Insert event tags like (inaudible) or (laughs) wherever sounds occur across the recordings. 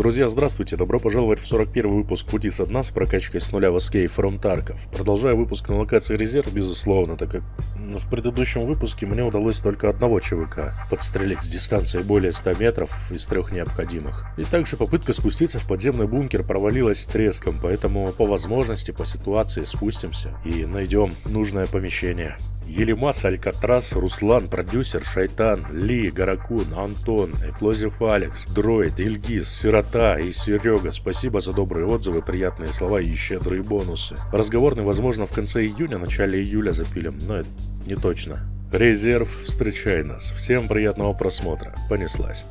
Друзья, здравствуйте! Добро пожаловать в 41 выпуск «Пути со дна» с прокачкой с нуля в Escape from Tarkov. Продолжаю выпуск на локации резерв, безусловно, так как в предыдущем выпуске мне удалось только одного ЧВК подстрелить с дистанции более 100 метров из трех необходимых. И также попытка спуститься в подземный бункер провалилась треском, поэтому по возможности, по ситуации спустимся и найдем нужное помещение. Елемас, Алькатрас, Руслан, продюсер, Шайтан, Ли, Гаракун, Антон, Эплозив Алекс, Дроид, Ильгиз, Сирота и Серега. Спасибо за добрые отзывы, приятные слова и щедрые бонусы. Разговорный, возможно, в конце июня, начале июля запилим, но это не точно. Резерв, встречай нас. Всем приятного просмотра. Понеслась.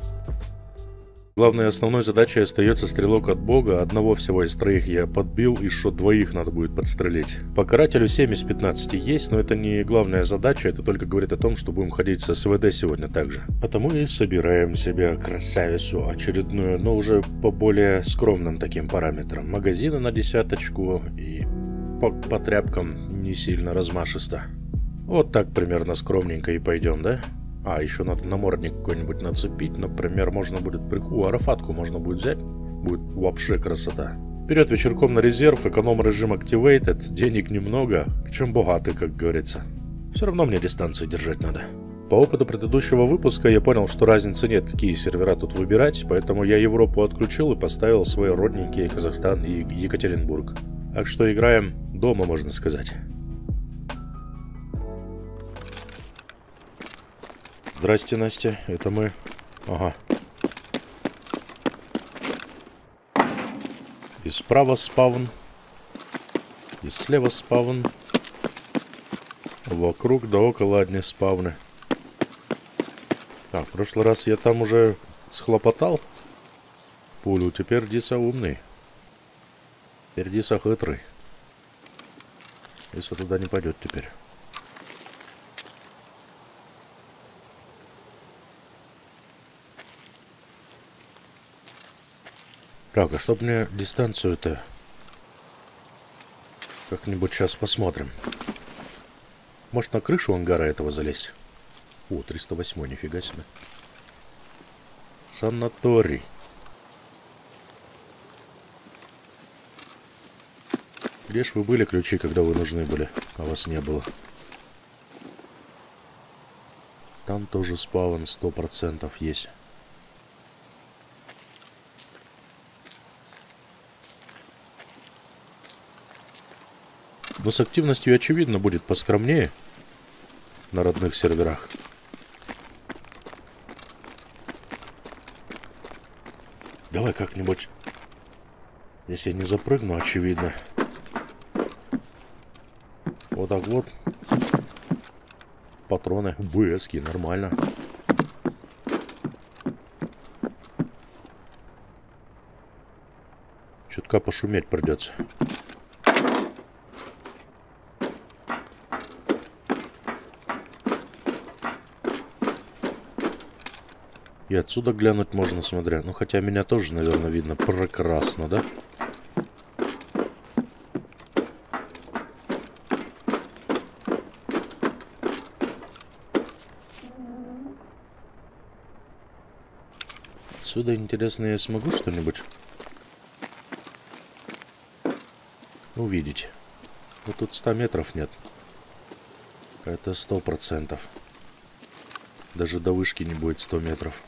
Главной основной задачей остается стрелок от бога. Одного всего из троих я подбил, и что двоих надо будет подстрелить. По карателю 7 из 15 есть, но это не главная задача, это только говорит о том, что будем ходить с СВД сегодня также. Потому и собираем себе красавицу очередную, но уже по более скромным таким параметрам. Магазины на десяточку и по, по тряпкам не сильно размашисто. Вот так примерно скромненько и пойдем, да? А, еще надо намордник какой-нибудь нацепить. Например, можно будет прику, арафатку можно будет взять. Будет вообще красота. Вперед вечерком на резерв, эконом-режим activated, денег немного, чем богатый, как говорится. Все равно мне дистанции держать надо. По опыту предыдущего выпуска я понял, что разницы нет, какие сервера тут выбирать, поэтому я Европу отключил и поставил свои родненькие Казахстан и Екатеринбург. Так что играем дома, можно сказать. Здрасте, Настя. Это мы. Ага. И справа спавн. И слева спавн. Вокруг да около одни спавны. Так, в прошлый раз я там уже схлопотал пулю. Теперь Диса умный. Теперь Диса хитрый. Если туда не пойдет теперь. Так, а чтоб мне дистанцию-то... Как-нибудь сейчас посмотрим. Может, на крышу ангара этого залезть? О, 308, нифига себе. Санаторий. Где ж вы были ключи, когда вы нужны были, а вас не было? Там тоже спавн 100% есть. Но с активностью, очевидно, будет поскромнее на родных серверах. Давай как-нибудь, если я не запрыгну, очевидно. Вот так вот. Патроны. ВСки, нормально. Чутка пошуметь придется. И отсюда глянуть можно, смотря. Ну, хотя меня тоже, наверное, видно прекрасно, да? Отсюда, интересно, я смогу что-нибудь увидеть. Вот тут 100 метров нет. Это сто процентов. Даже до вышки не будет 100 метров.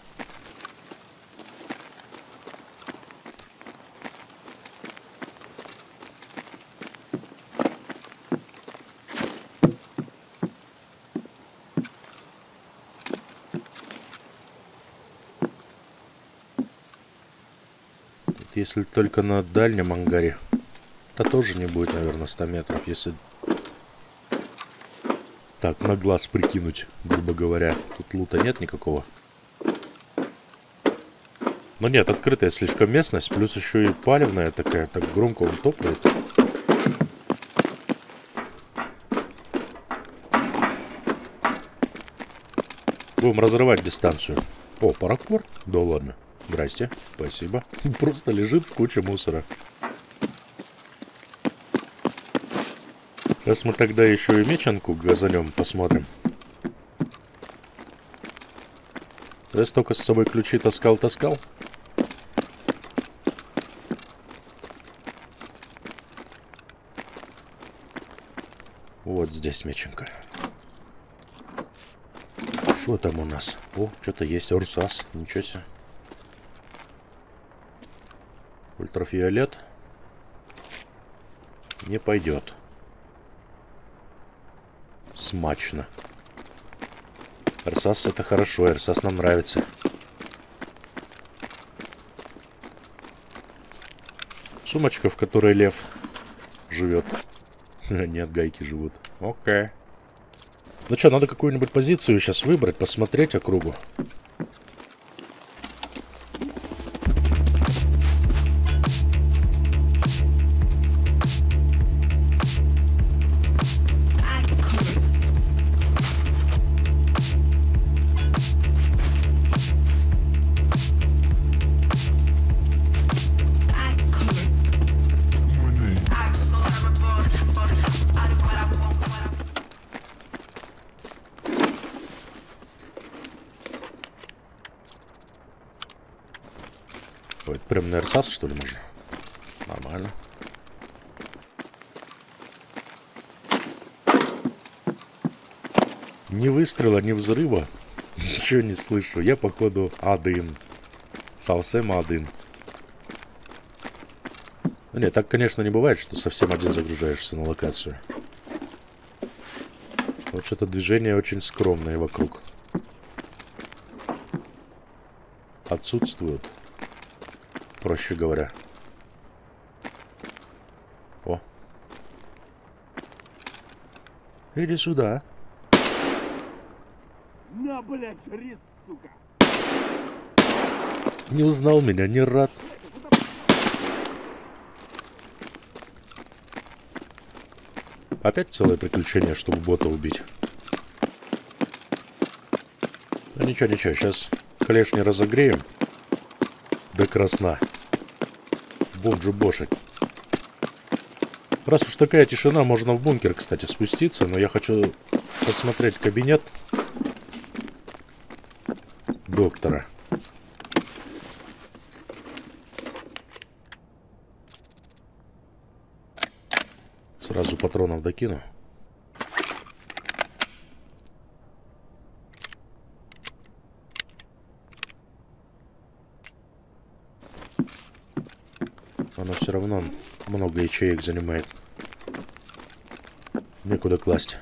Если только на дальнем ангаре. то тоже не будет, наверное, 100 метров. Если так, на глаз прикинуть, грубо говоря. Тут лута нет никакого. Но нет, открытая слишком местность. Плюс еще и палевная такая. Так громко он топает. Будем разрывать дистанцию. О, паракор? Да ладно. Здрасте, спасибо. (laughs) Просто лежит в куче мусора. Сейчас мы тогда еще и меченку газанем посмотрим. Я столько с собой ключи таскал-таскал. Вот здесь меченка. Что там у нас? О, что-то есть. Урсас. Ничего себе. Ультрафиолет. Не пойдет. Смачно. Эрсас это хорошо, Эрсас нам нравится. Сумочка, в которой лев живет. (laughs) Нет, гайки живут. Окей. Ну что, надо какую-нибудь позицию сейчас выбрать, посмотреть округу. РСАС, что ли, можно? Нормально. Ни выстрела, ни взрыва. (laughs) Ничего не слышу. Я, походу, один. Совсем один. Ну нет, так, конечно, не бывает, что совсем один загружаешься на локацию. Вот что-то движение очень скромное вокруг. Отсутствуют проще говоря. О. Иди сюда. На, блядь, рис, сука! Не узнал меня, не рад. Опять целое приключение, чтобы бота убить. Ну ничего, ничего, сейчас клешни разогреем. До красна. Бонджу бошек. Раз уж такая тишина, можно в бункер, кстати, спуститься, но я хочу посмотреть кабинет доктора. Сразу патронов докину. Она все равно много ячеек занимает. Некуда класть.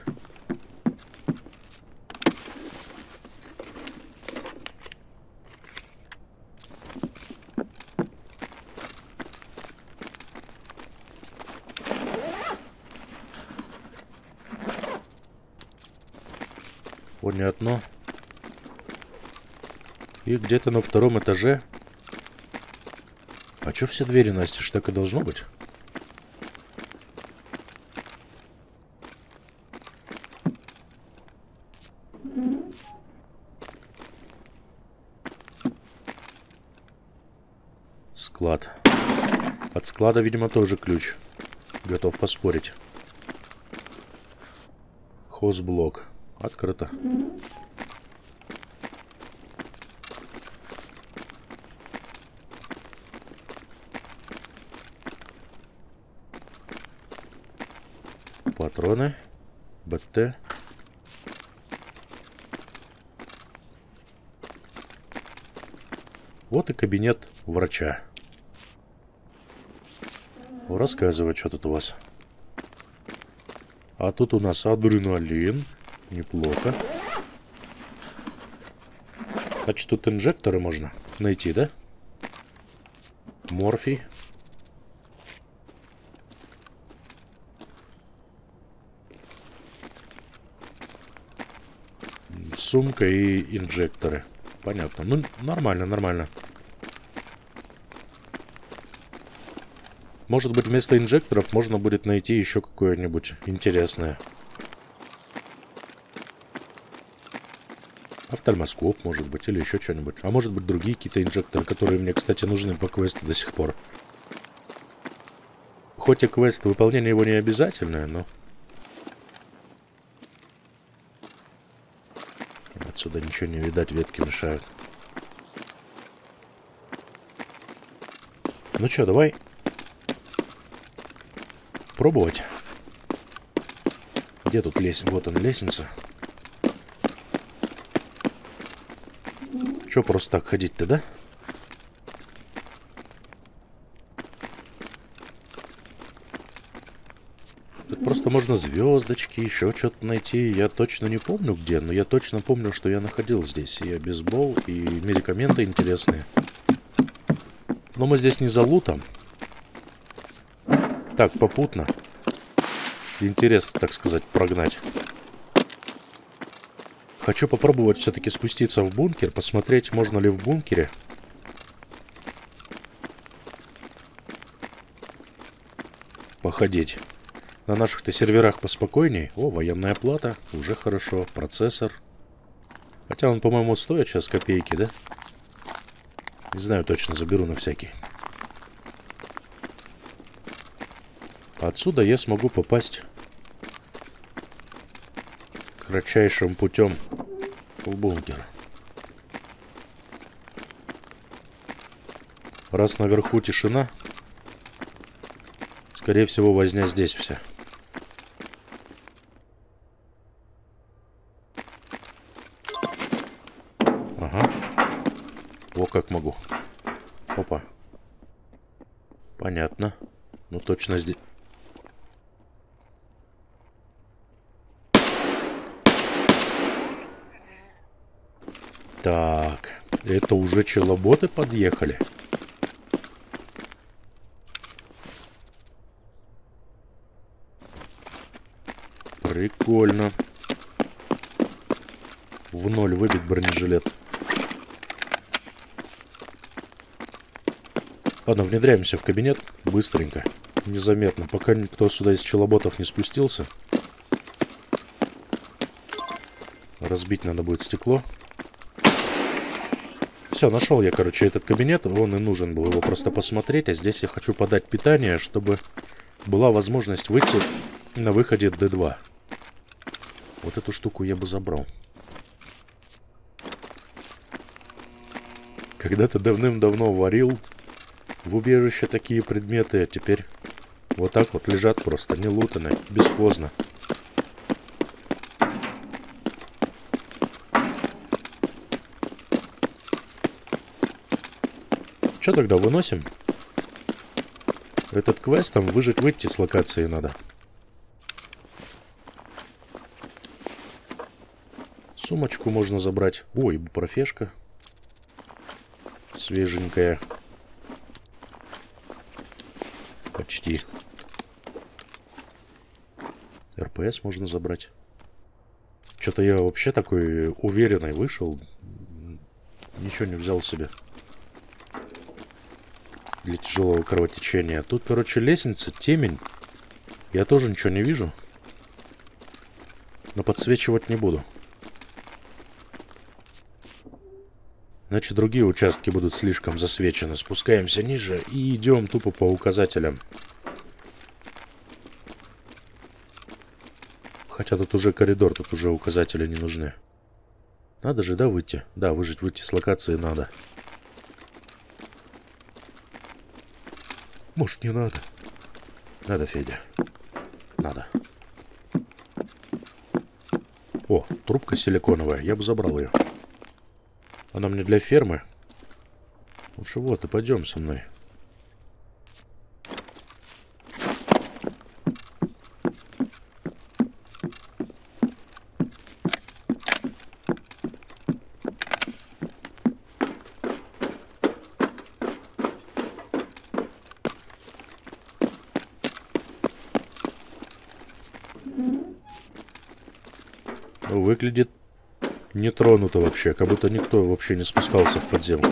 Понятно. И где-то на втором этаже а чё все двери, Настя? Что так и должно быть? Склад. От склада, видимо, тоже ключ. Готов поспорить. Хозблок. Открыто. Патроны. БТ. Вот и кабинет врача. Рассказывай, что тут у вас. А тут у нас адреналин. Неплохо. Значит, тут инжекторы можно найти, да? Морфий. Сумка и инжекторы. Понятно. Ну, нормально, нормально. Может быть, вместо инжекторов можно будет найти еще какое-нибудь интересное. Офтальмоскоп, может быть, или еще что-нибудь. А может быть, другие какие-то инжекторы, которые мне, кстати, нужны по квесту до сих пор. Хоть и квест, выполнение его не обязательное, но... Отсюда ничего не видать, ветки мешают. Ну что, давай пробовать. Где тут лестница? Вот она, лестница. Че просто так ходить-то, да? Просто можно звездочки, еще что-то найти. Я точно не помню где, но я точно помню, что я находил здесь. И бейсбол, и медикаменты интересные. Но мы здесь не за лутом. Так, попутно. Интерес, так сказать, прогнать. Хочу попробовать все-таки спуститься в бункер, посмотреть, можно ли в бункере походить. На наших-то серверах поспокойней. О, военная плата. Уже хорошо. Процессор. Хотя он, по-моему, стоит сейчас копейки, да? Не знаю, точно заберу на всякий. Отсюда я смогу попасть кратчайшим путем в бункер. Раз наверху тишина, скорее всего, возня здесь вся. Ага. О, как могу. Опа. Понятно. Ну, точно здесь... Так, это уже челоботы подъехали. Прикольно. В ноль выбить бронежилет. Ладно, внедряемся в кабинет быстренько, незаметно, пока никто сюда из челоботов не спустился. Разбить надо будет стекло. Все, нашел я, короче, этот кабинет. Он и нужен был его просто посмотреть. А здесь я хочу подать питание, чтобы была возможность выйти на выходе D2. Вот эту штуку я бы забрал. Когда-то давным-давно варил в убежище такие предметы, а теперь вот так вот лежат просто, не лутаны, бесхозно. Что тогда, выносим? Этот квест там выжить, выйти с локации надо. Сумочку можно забрать. Ой, профешка. Свеженькая. Почти. РПС можно забрать. Что-то я вообще такой уверенный вышел. Ничего не взял себе для тяжелого кровотечения. Тут, короче, лестница, темень. Я тоже ничего не вижу. Но подсвечивать не буду. Иначе другие участки будут слишком засвечены. Спускаемся ниже и идем тупо по указателям. Хотя тут уже коридор, тут уже указатели не нужны. Надо же, да, выйти? Да, выжить, выйти с локации надо. Может, не надо? Надо, Федя. Надо. О, трубка силиконовая. Я бы забрал ее. Она мне для фермы. Лучше вот, и пойдем со мной. Выглядит не тронуто вообще, как будто никто вообще не спускался в подземку.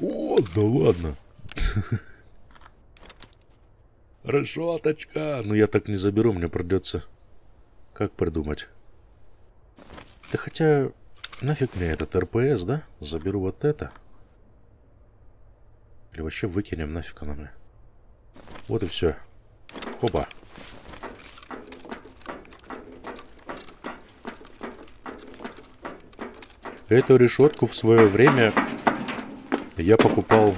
О, да ладно. (laughs) Решеточка. Ну я так не заберу, мне придется... Как придумать? Да хотя... Нафиг мне этот РПС, да? Заберу вот это. Или вообще выкинем нафиг оно мне. Вот и все. Опа. Эту решетку в свое время я покупал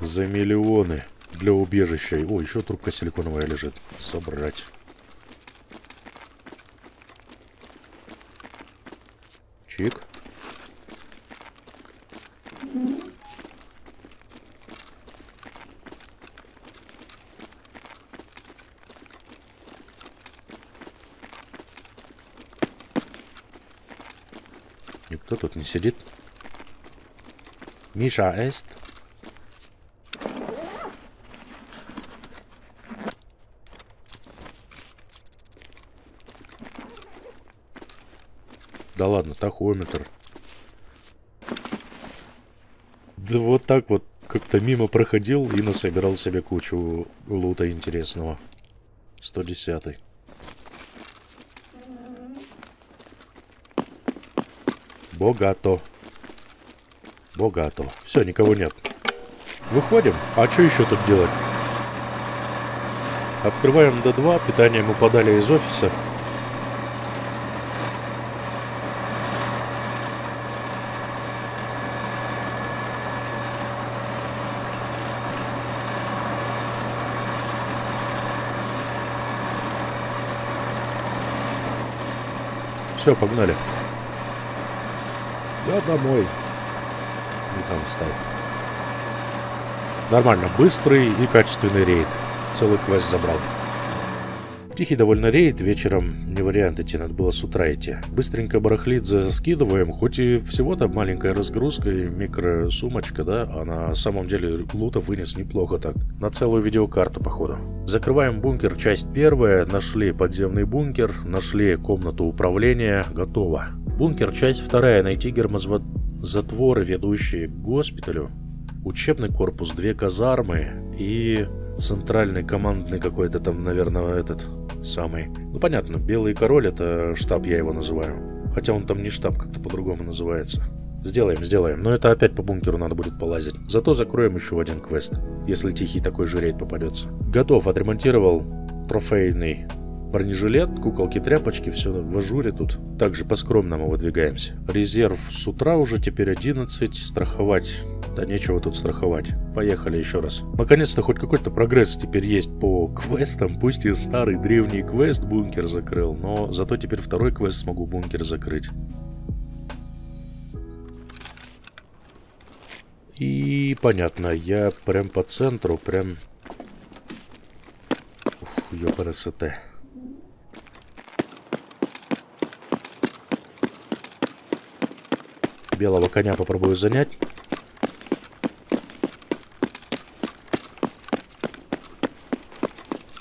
за миллионы. для убежища. О, еще трубка силиконовая лежит. Собрать. Чик. Никто тут не сидит. Миша Эст. Да ладно, тахометр. Да вот так вот как-то мимо проходил и насобирал себе кучу лута интересного. 110. -й. Богато. Богато. Все, никого нет. Выходим. А что еще тут делать? Открываем D2. Питание мы подали из офиса. Все, погнали. Я домой. И там встал. Нормально, быстрый и качественный рейд. Целый квест забрал. Тихий довольно рейд, вечером не вариант идти, надо было с утра идти. Быстренько барахлит заскидываем, хоть и всего-то маленькая разгрузка и микросумочка, да, а на самом деле лута вынес неплохо так. На целую видеокарту, походу. Закрываем бункер, часть первая, нашли подземный бункер, нашли комнату управления, готово. Бункер, часть вторая, найти гермозатворы, ведущие к госпиталю. Учебный корпус, две казармы и центральный командный какой-то там, наверное, этот самый. Ну, понятно, Белый Король — это штаб, я его называю. Хотя он там не штаб, как-то по-другому называется. Сделаем, сделаем. Но это опять по бункеру надо будет полазить. Зато закроем еще один квест, если тихий такой же рейд попадется. Готов, отремонтировал трофейный бронежилет, куколки, тряпочки, все в ажуре тут. Также по-скромному выдвигаемся. Резерв с утра уже, теперь 11. Страховать да нечего тут страховать. Поехали еще раз. Наконец-то хоть какой-то прогресс теперь есть по квестам. Пусть и старый древний квест бункер закрыл, но зато теперь второй квест смогу бункер закрыть. И понятно, я прям по центру, прям... Ух, ёпрст. Белого коня попробую занять.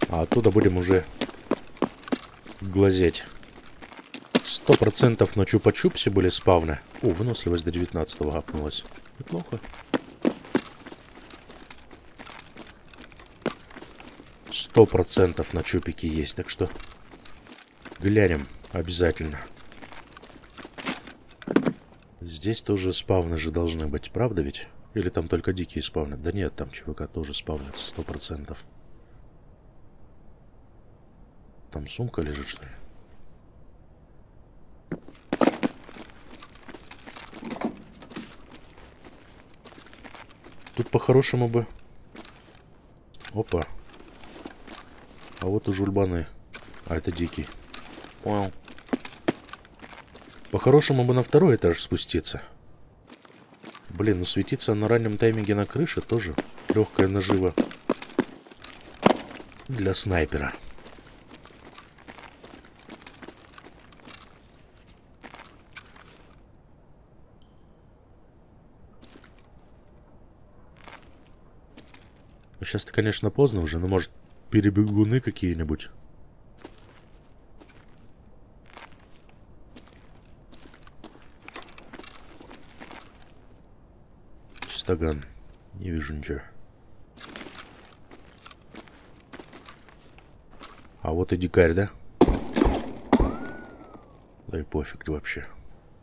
А оттуда будем уже глазеть. Сто процентов на чупа-чупсе были спавны. О, выносливость до 19 апнулась. Неплохо. Сто процентов на чупике есть, так что глянем обязательно. Здесь тоже спавны же должны быть, правда ведь? Или там только дикие спавны? Да нет, там ЧВК тоже спавнятся, сто процентов. Там сумка лежит, что ли? Тут по-хорошему бы... Опа. А вот у жульбаны. А это дикий. Понял. По-хорошему бы на второй этаж спуститься. Блин, ну светиться на раннем тайминге на крыше тоже легкая нажива. Для снайпера. Сейчас-то, конечно, поздно уже, но может перебегуны какие-нибудь. Чистоган. Не вижу ничего. А вот и дикарь, да? Да и пофиг вообще.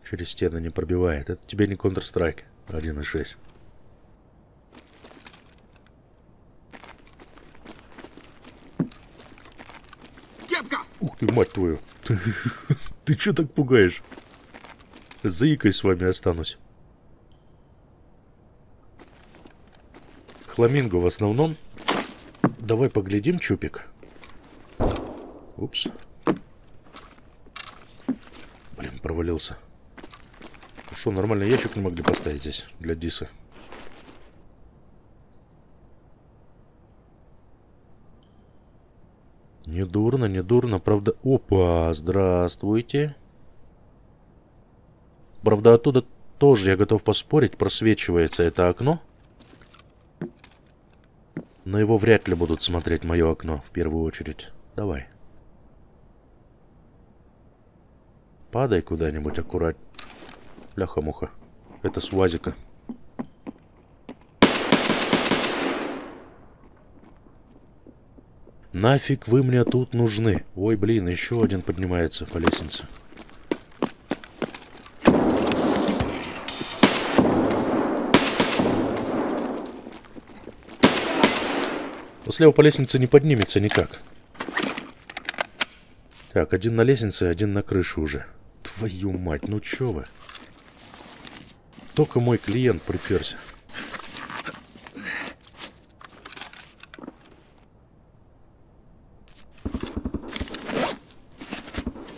Через стены не пробивает. Это тебе не Counter-Strike 1.6. ты, мать твою. (laughs) Ты, ты что так пугаешь? Заикой с вами останусь. Хламинго в основном Давай поглядим, Чупик. Упс. Блин, провалился. Что, нормальный ящик не могли поставить здесь для диса? Не дурно, не дурно, правда... Опа, здравствуйте. Правда, оттуда тоже, я готов поспорить, просвечивается это окно. На его вряд ли будут смотреть мое окно в первую очередь. Давай. Падай куда-нибудь аккурат. Бляха-муха. Это с УАЗика. Нафиг вы мне тут нужны? Ой, блин, еще один поднимается по лестнице. Слева по лестнице не поднимется никак. Так, один на лестнице, один на крыше уже. Твою мать, ну чё вы? Только мой клиент приперся.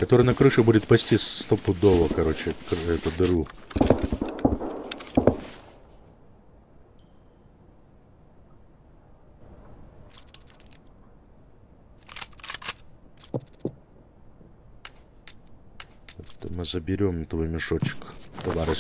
Который на крыше будет пасти стопудово, короче, эту дыру. Это мы заберем твой мешочек, товарищ.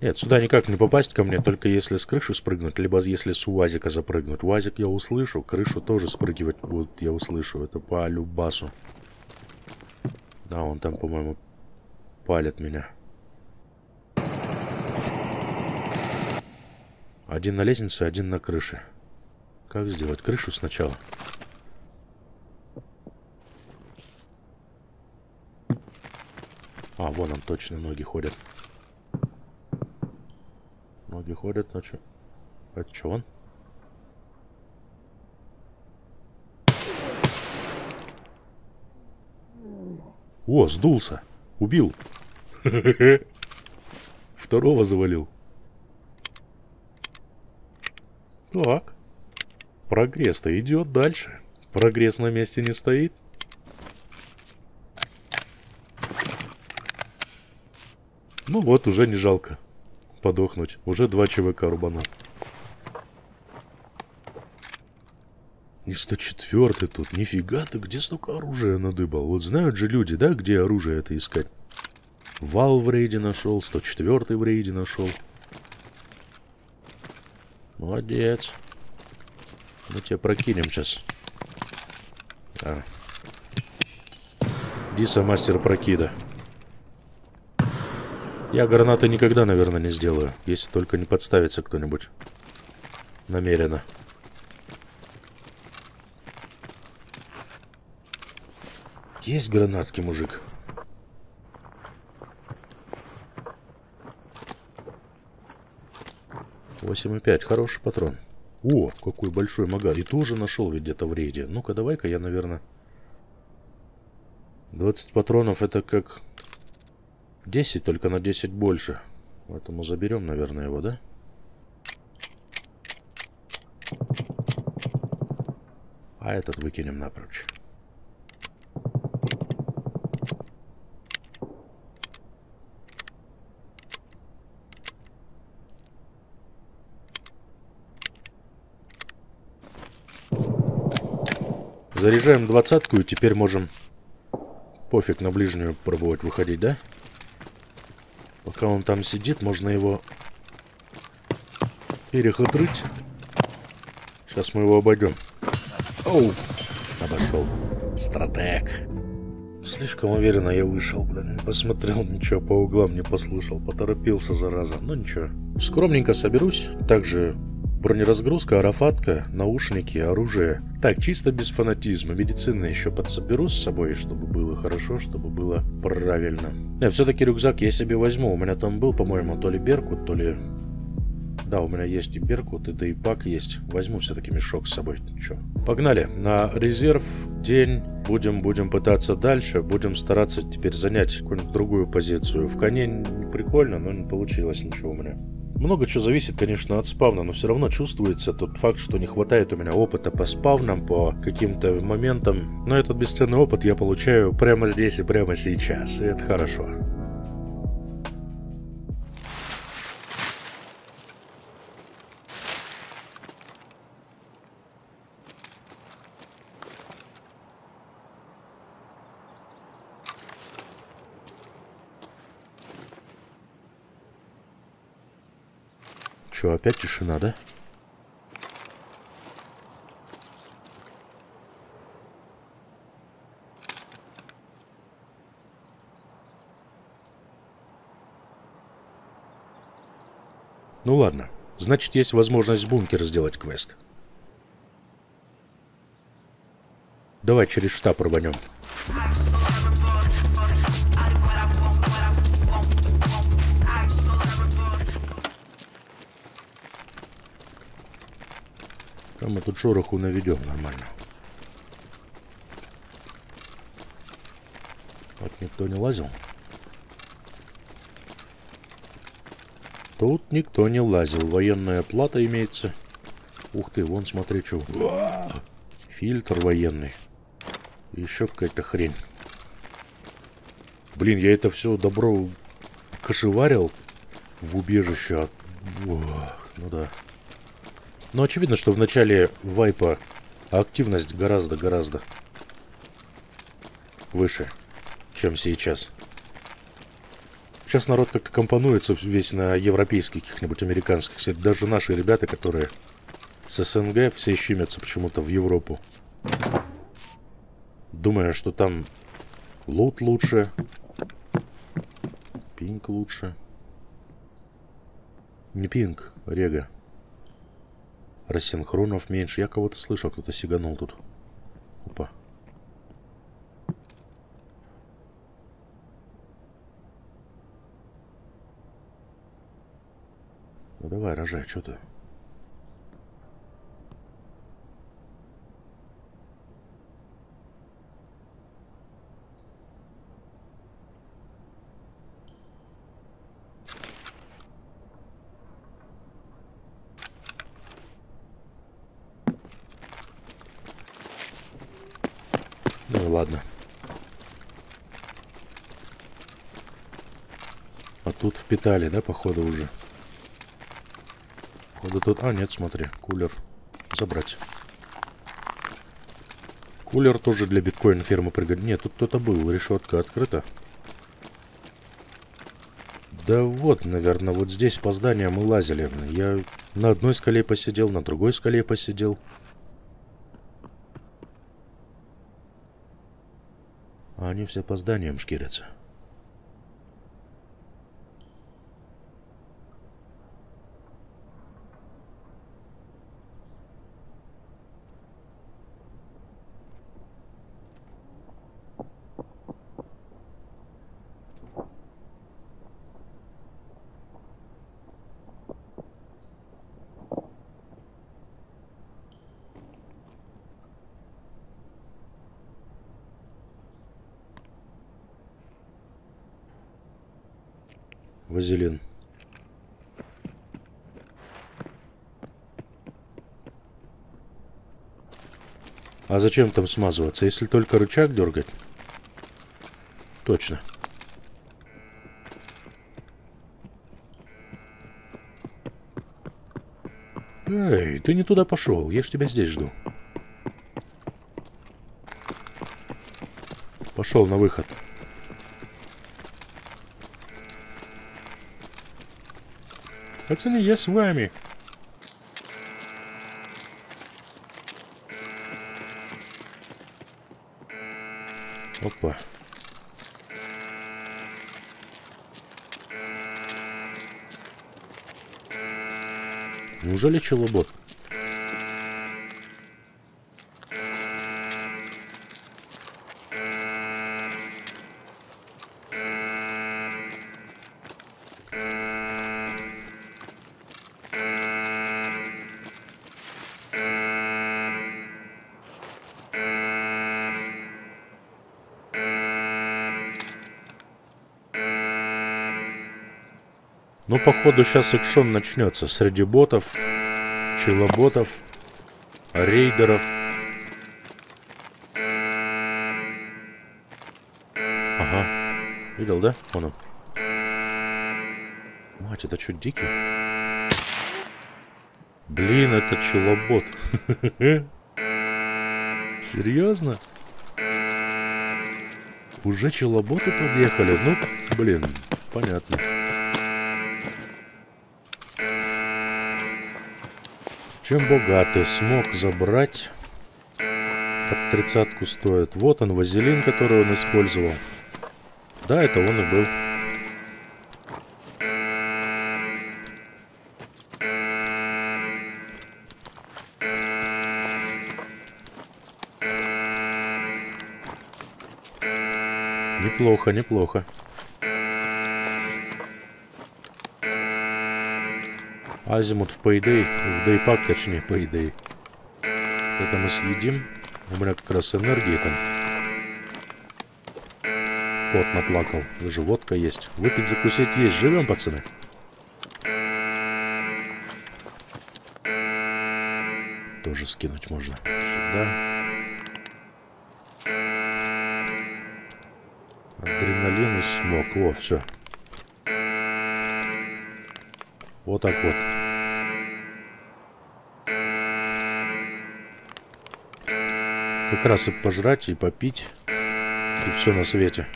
Нет, сюда никак не попасть ко мне, только если с крыши спрыгнуть, либо если с УАЗика запрыгнуть. УАЗик я услышу, крышу тоже спрыгивать будут, я услышу. Это по любасу. Да, он там, по-моему, палит меня. Один на лестнице, один на крыше. Как сделать крышу сначала? А, вон он точно ноги ходят. Ноги ходят, а что? Это что он? О, сдулся. Убил. (laughs) Второго завалил. Так. Прогресс-то идет дальше. Прогресс на месте не стоит. Ну вот, уже не жалко подохнуть. Уже два ЧВК рубанул. Не 104 тут. Нифига ты, где столько оружия надыбал? Вот знают же люди, да, где оружие это искать? Вал в рейде нашел, 104 в рейде нашел. Молодец. Мы тебя прокинем сейчас. А. Диса мастер прокида. Я гранаты никогда, наверное, не сделаю. Если только не подставится кто-нибудь. Намеренно. Есть гранатки, мужик. Восемь и пять. Хороший патрон. О, какой большой магаз. И тоже нашел ведь где-то в рейде. Ну-ка, давай-ка я, наверное... 20 патронов это как 10, только на 10 больше. Поэтому заберем, наверное, его, да? А этот выкинем напрочь. Заряжаем двадцатку и теперь можем пофиг на ближнюю пробовать выходить, да? Пока он там сидит, можно его перехотрыть. Сейчас мы его обойдем. Оу! Обошел. Стратег. Слишком уверенно я вышел, блин. Посмотрел ничего по углам, не послушал. Поторопился, зараза. Ну ничего. Скромненько соберусь. Также бронеразгрузка, арафатка, наушники, оружие. Так, чисто без фанатизма. Медицина еще подсоберу с собой, чтобы было хорошо, чтобы было правильно. Нет, все-таки рюкзак я себе возьму. У меня там был, по-моему, то ли Беркут, то ли... Да, у меня есть и Беркут, и да и пак есть. Возьму все-таки мешок с собой. Че? Погнали. На резерв день. Будем, будем пытаться дальше. Будем стараться теперь занять какую-нибудь другую позицию. В коне прикольно, но не получилось ничего у меня. Много чего зависит, конечно, от спавна, но все равно чувствуется тот факт, что не хватает у меня опыта по спавнам, по каким-то моментам. Но этот бесценный опыт я получаю прямо здесь и прямо сейчас, и это хорошо. Че, опять тишина, да? Ну ладно, значит есть возможность бункер сделать квест. Давай через штаб рванем. Там мы тут шороху наведем нормально. Вот никто не лазил. Тут никто не лазил. Военная плата имеется. Ух ты, вон смотри, что. Фильтр военный. Еще какая-то хрень. Блин, я это все добро кошеварил в убежище. Ох, ну да. Но очевидно, что в начале вайпа активность гораздо-гораздо выше, чем сейчас. Сейчас народ как-то компонуется весь на европейских, каких-нибудь американских. Даже наши ребята, которые с СНГ, все щемятся почему-то в Европу. Думая, что там лут лучше, пинг лучше. Не пинг, рега. Рассинхронов меньше. Я кого-то слышал, кто-то сиганул тут. Опа. Ну давай, рожай, что ты? Ну ладно. А впитали, да, походу уже? Походу тут... А, нет, смотри, кулер. Забрать. Кулер тоже для биткоин фермы пригоден. Нет, тут кто-то был, решетка открыта. Да вот, наверное, вот здесь по зданию мы лазили. Я на одной скале посидел, на другой скале посидел. А они все по зданиям шкирятся. Вазелин. А зачем там смазываться, если только рычаг дергать? Точно. Эй, ты не туда пошел, я ж тебя здесь жду. Пошел на выход. Пацаны, я с вами. Опа. Неужели челобот? Ну, походу, сейчас экшон начнется среди ботов, челоботов, рейдеров. Ага. Видел, да? Вон он. Мать, это что, дикий? Блин, это челобот. (laughs) Серьезно? Уже челоботы подъехали? Ну, блин, понятно. Чем богатый смог забрать? Под тридцатку стоит. Вот он, вазелин, который он использовал. Да, это он и был. Неплохо, неплохо. Азимут в Payday, в Daypack, точнее, Payday. Это мы съедим. У меня как раз энергии там. Кот наплакал. Даже водка есть. Выпить, закусить есть. Живем, пацаны? Тоже скинуть можно. Сюда. Адреналин и смог. О, все. Вот так вот. Как раз и пожрать, и попить, и все на свете.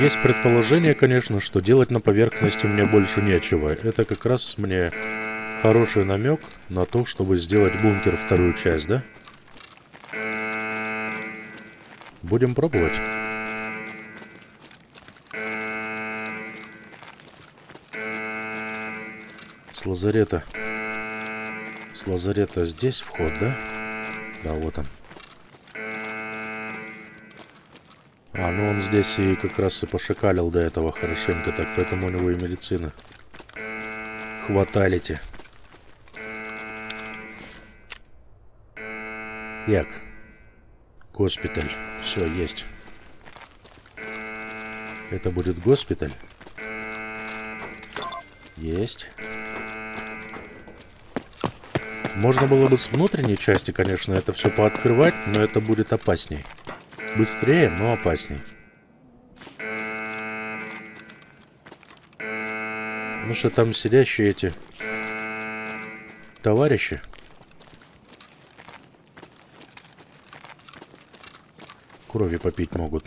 Есть предположение, конечно, что делать на поверхности мне больше нечего. Это как раз мне хороший намек на то, чтобы сделать бункер вторую часть, да? Будем пробовать. Лазарета. С лазарета здесь вход, да? Да, вот он. А, ну он здесь и как раз и пошикалил до этого хорошенько так, поэтому у него и медицина. Хваталите. Так. Госпиталь. Все, есть. Это будет госпиталь. Есть. Можно было бы с внутренней части, конечно, это все пооткрывать, но это будет опасней. Быстрее, но опасней. Ну что там сидящие эти товарищи? Крови попить могут.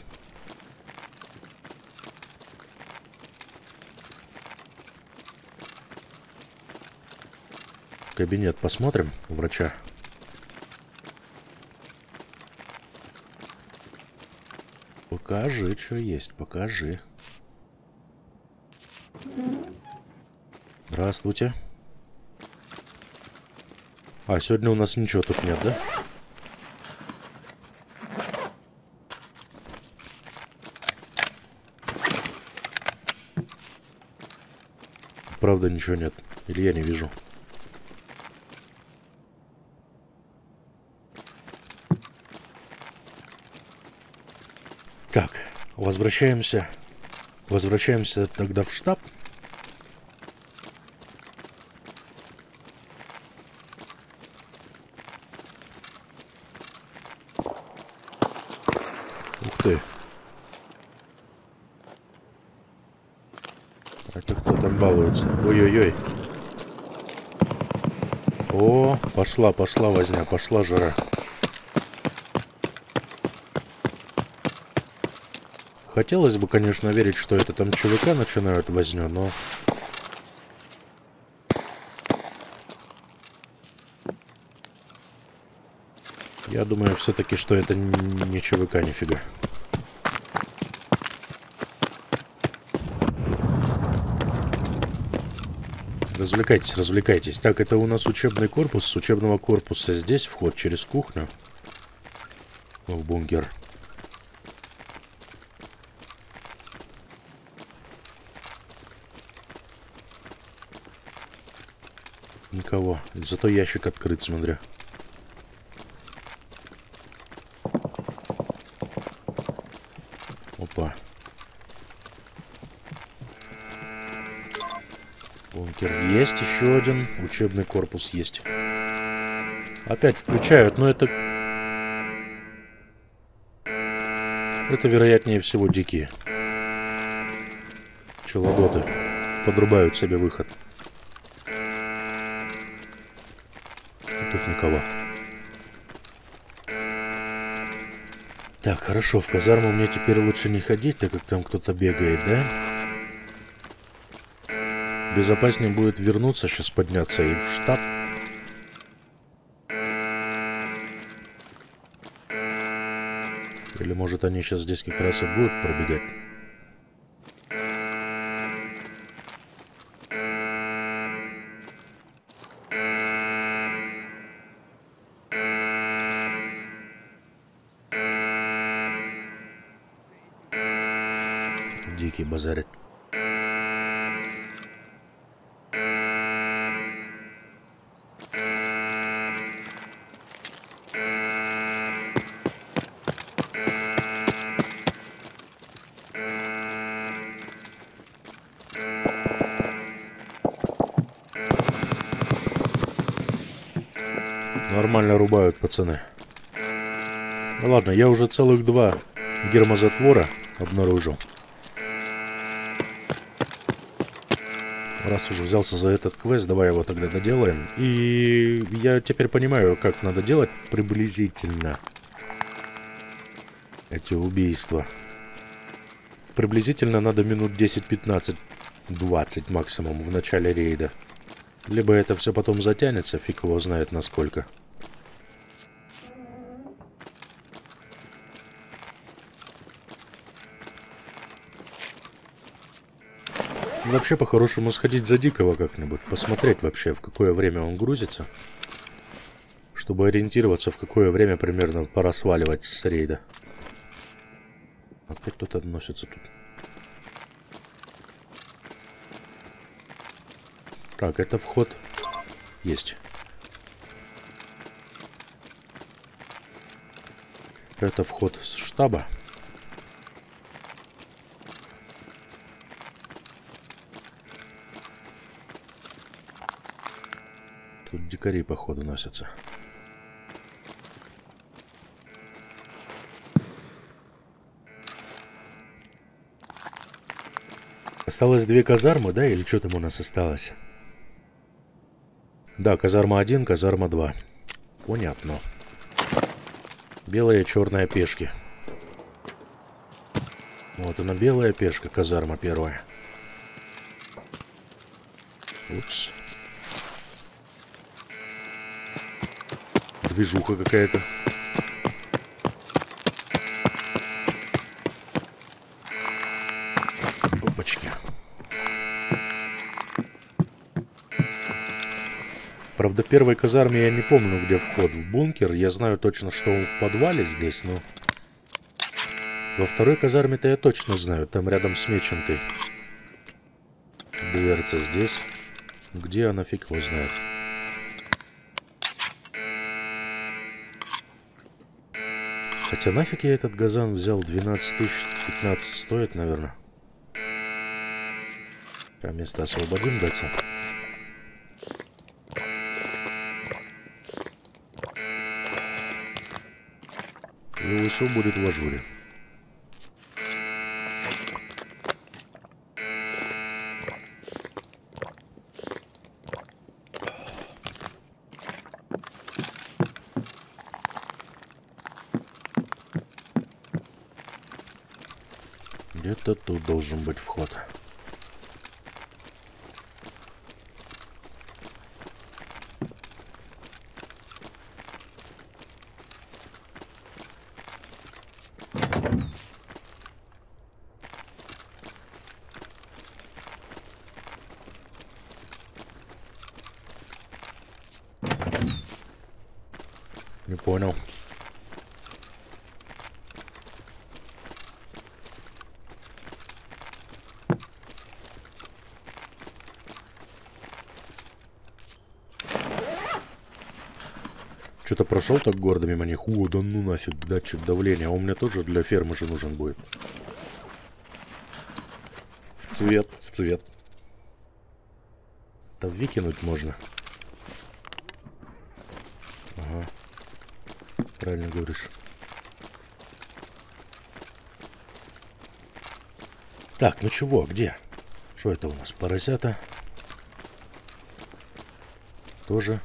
Кабинет посмотрим врача. Покажи, что есть, покажи. Здравствуйте. А, сегодня у нас ничего тут нет, да? Правда, ничего нет. Или я не вижу. Так, возвращаемся. Возвращаемся тогда в штаб. Ух ты. Это кто там балуется? Ой-ой-ой. О, пошла, пошла возня, пошла жара. Хотелось бы, конечно, верить, что это там ЧВК начинают возню, но... Я думаю все-таки, что это не ЧВК нифига. Развлекайтесь, развлекайтесь. Так, это у нас учебный корпус. С учебного корпуса здесь вход через кухню. В бункер. никого. Зато ящик открыт, смотрю. Опа. Бункер есть, еще один. Учебный корпус есть. Опять включают, но это... Это, вероятнее всего, дикие. Челодоты подрубают себе выход. Никого. Так, хорошо, в казарму мне теперь лучше не ходить, так как там кто-то бегает, да? Безопаснее будет вернуться, сейчас подняться и в штаб. Или может они сейчас здесь как раз и будут пробегать? Пацаны. Ну ладно, я уже целых два гермозатвора обнаружил. Раз уже взялся за этот квест, давай его тогда доделаем. И я теперь понимаю, как надо делать приблизительно эти убийства. Приблизительно надо минут 10, 15, 20 максимум в начале рейда. Либо это все потом затянется, фиг его знает насколько. Вообще, по-хорошему, сходить за Дикого как-нибудь. Посмотреть вообще, в какое время он грузится. Чтобы ориентироваться, в какое время примерно пора сваливать с рейда. Опять кто-то относится тут. Так, это вход есть. Это вход с штаба. Тут дикари, походу, носятся. Осталось две казармы, да? Или что там у нас осталось? Да, казарма 1, казарма 2. Понятно. Белая и черная пешки. Вот она, белая пешка, казарма первая. Упс. Движуха какая-то. Опачки. Правда, первой казарме я не помню, где вход в бункер. Я знаю точно, что он в подвале здесь, но... Во второй казарме-то я точно знаю. Там рядом с меченкой. Дверца здесь. Где она, фиг его знает. Хотя нафиг я этот газан взял? 12 тысяч, 15 стоит, наверное. А место освободим, даться. И все будет в ажуре. Где-то тут должен быть вход. Не понял. Что-то прошел так гордо мимо них. О, да ну нафиг, датчик давления. А у меня тоже для фермы же нужен будет. цвет, в цвет. Да выкинуть можно. Ага. Правильно говоришь. Так, ну чего, где? Что это у нас? Поросята? Тоже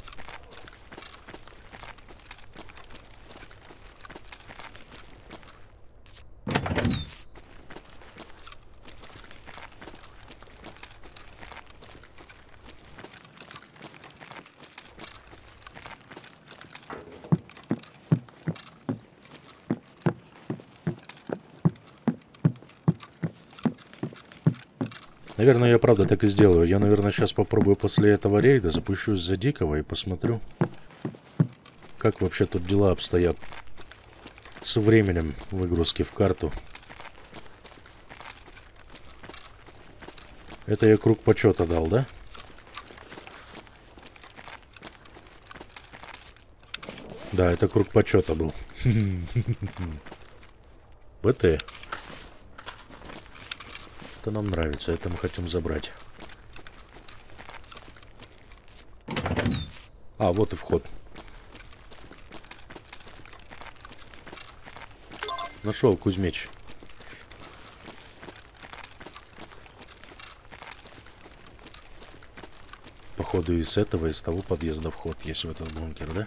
Наверное, я правда так и сделаю. Я, наверное, сейчас попробую после этого рейда, запущусь за Дикого и посмотрю, как вообще тут дела обстоят с временем выгрузки в карту. Это я круг почета дал, да? Да, это круг почета был. (laughs) БТ. Это нам нравится, это мы хотим забрать. А, вот и вход. Нашел Кузьмич. Походу из этого, из того подъезда вход есть в этот бункер, да?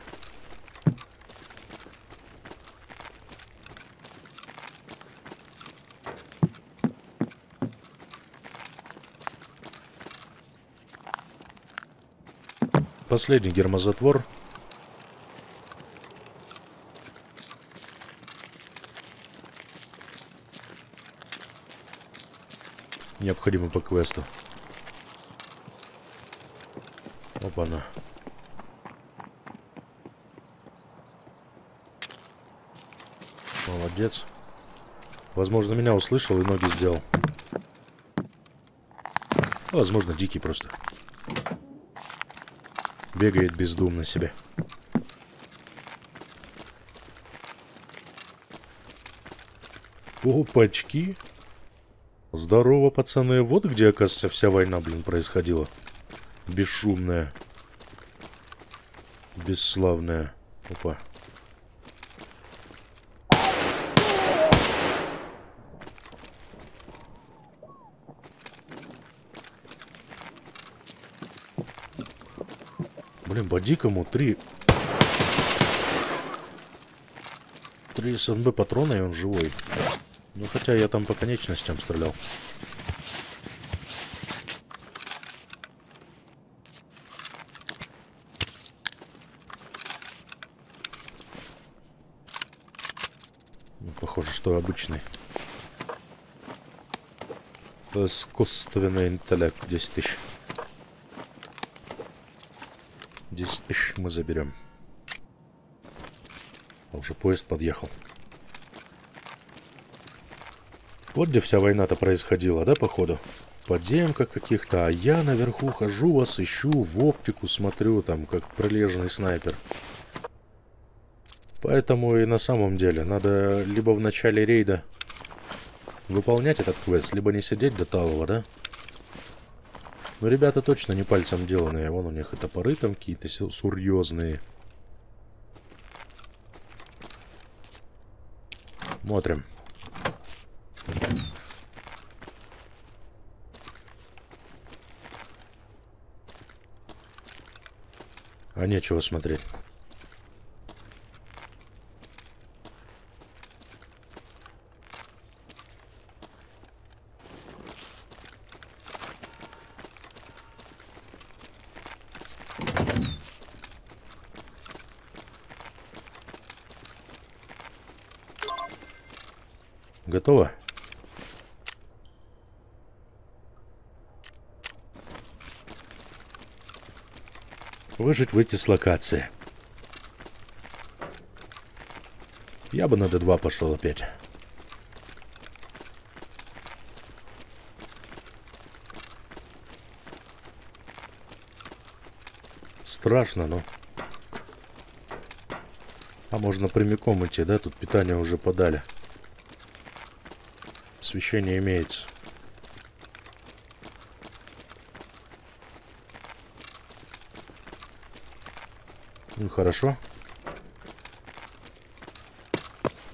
Последний гермозатвор. Необходимо по квесту. Опа-на. Молодец. Возможно, меня услышал и ноги сделал. Возможно, дикий просто. Бегает бездумно себе. Опачки. Здорово, пацаны. Вот где, оказывается, вся война, блин, происходила. Бесшумная. Бесславная. Опа. Блин, по дикому три... Три СНБ патрона, и он живой. Ну, хотя я там по конечностям стрелял. Ну, похоже, что обычный. Искусственный интеллект 10 тысяч. 10 тысяч мы заберем. А уже поезд подъехал. Вот где вся война-то происходила, да, походу? Подземках каких-то, а я наверху хожу, вас ищу, в оптику смотрю, там, как прилежный снайпер. Поэтому и на самом деле надо либо в начале рейда выполнять этот квест, либо не сидеть до талого, да? Ну, ребята точно не пальцем деланные. Вон у них и топоры там какие-то серьезные. Смотрим. А нечего смотреть. Готово? Выжить, выйти с локации. Я бы на D2 пошел опять. Страшно, но... А можно прямиком идти, да? Тут питание уже подали освещение имеется. Ну, хорошо.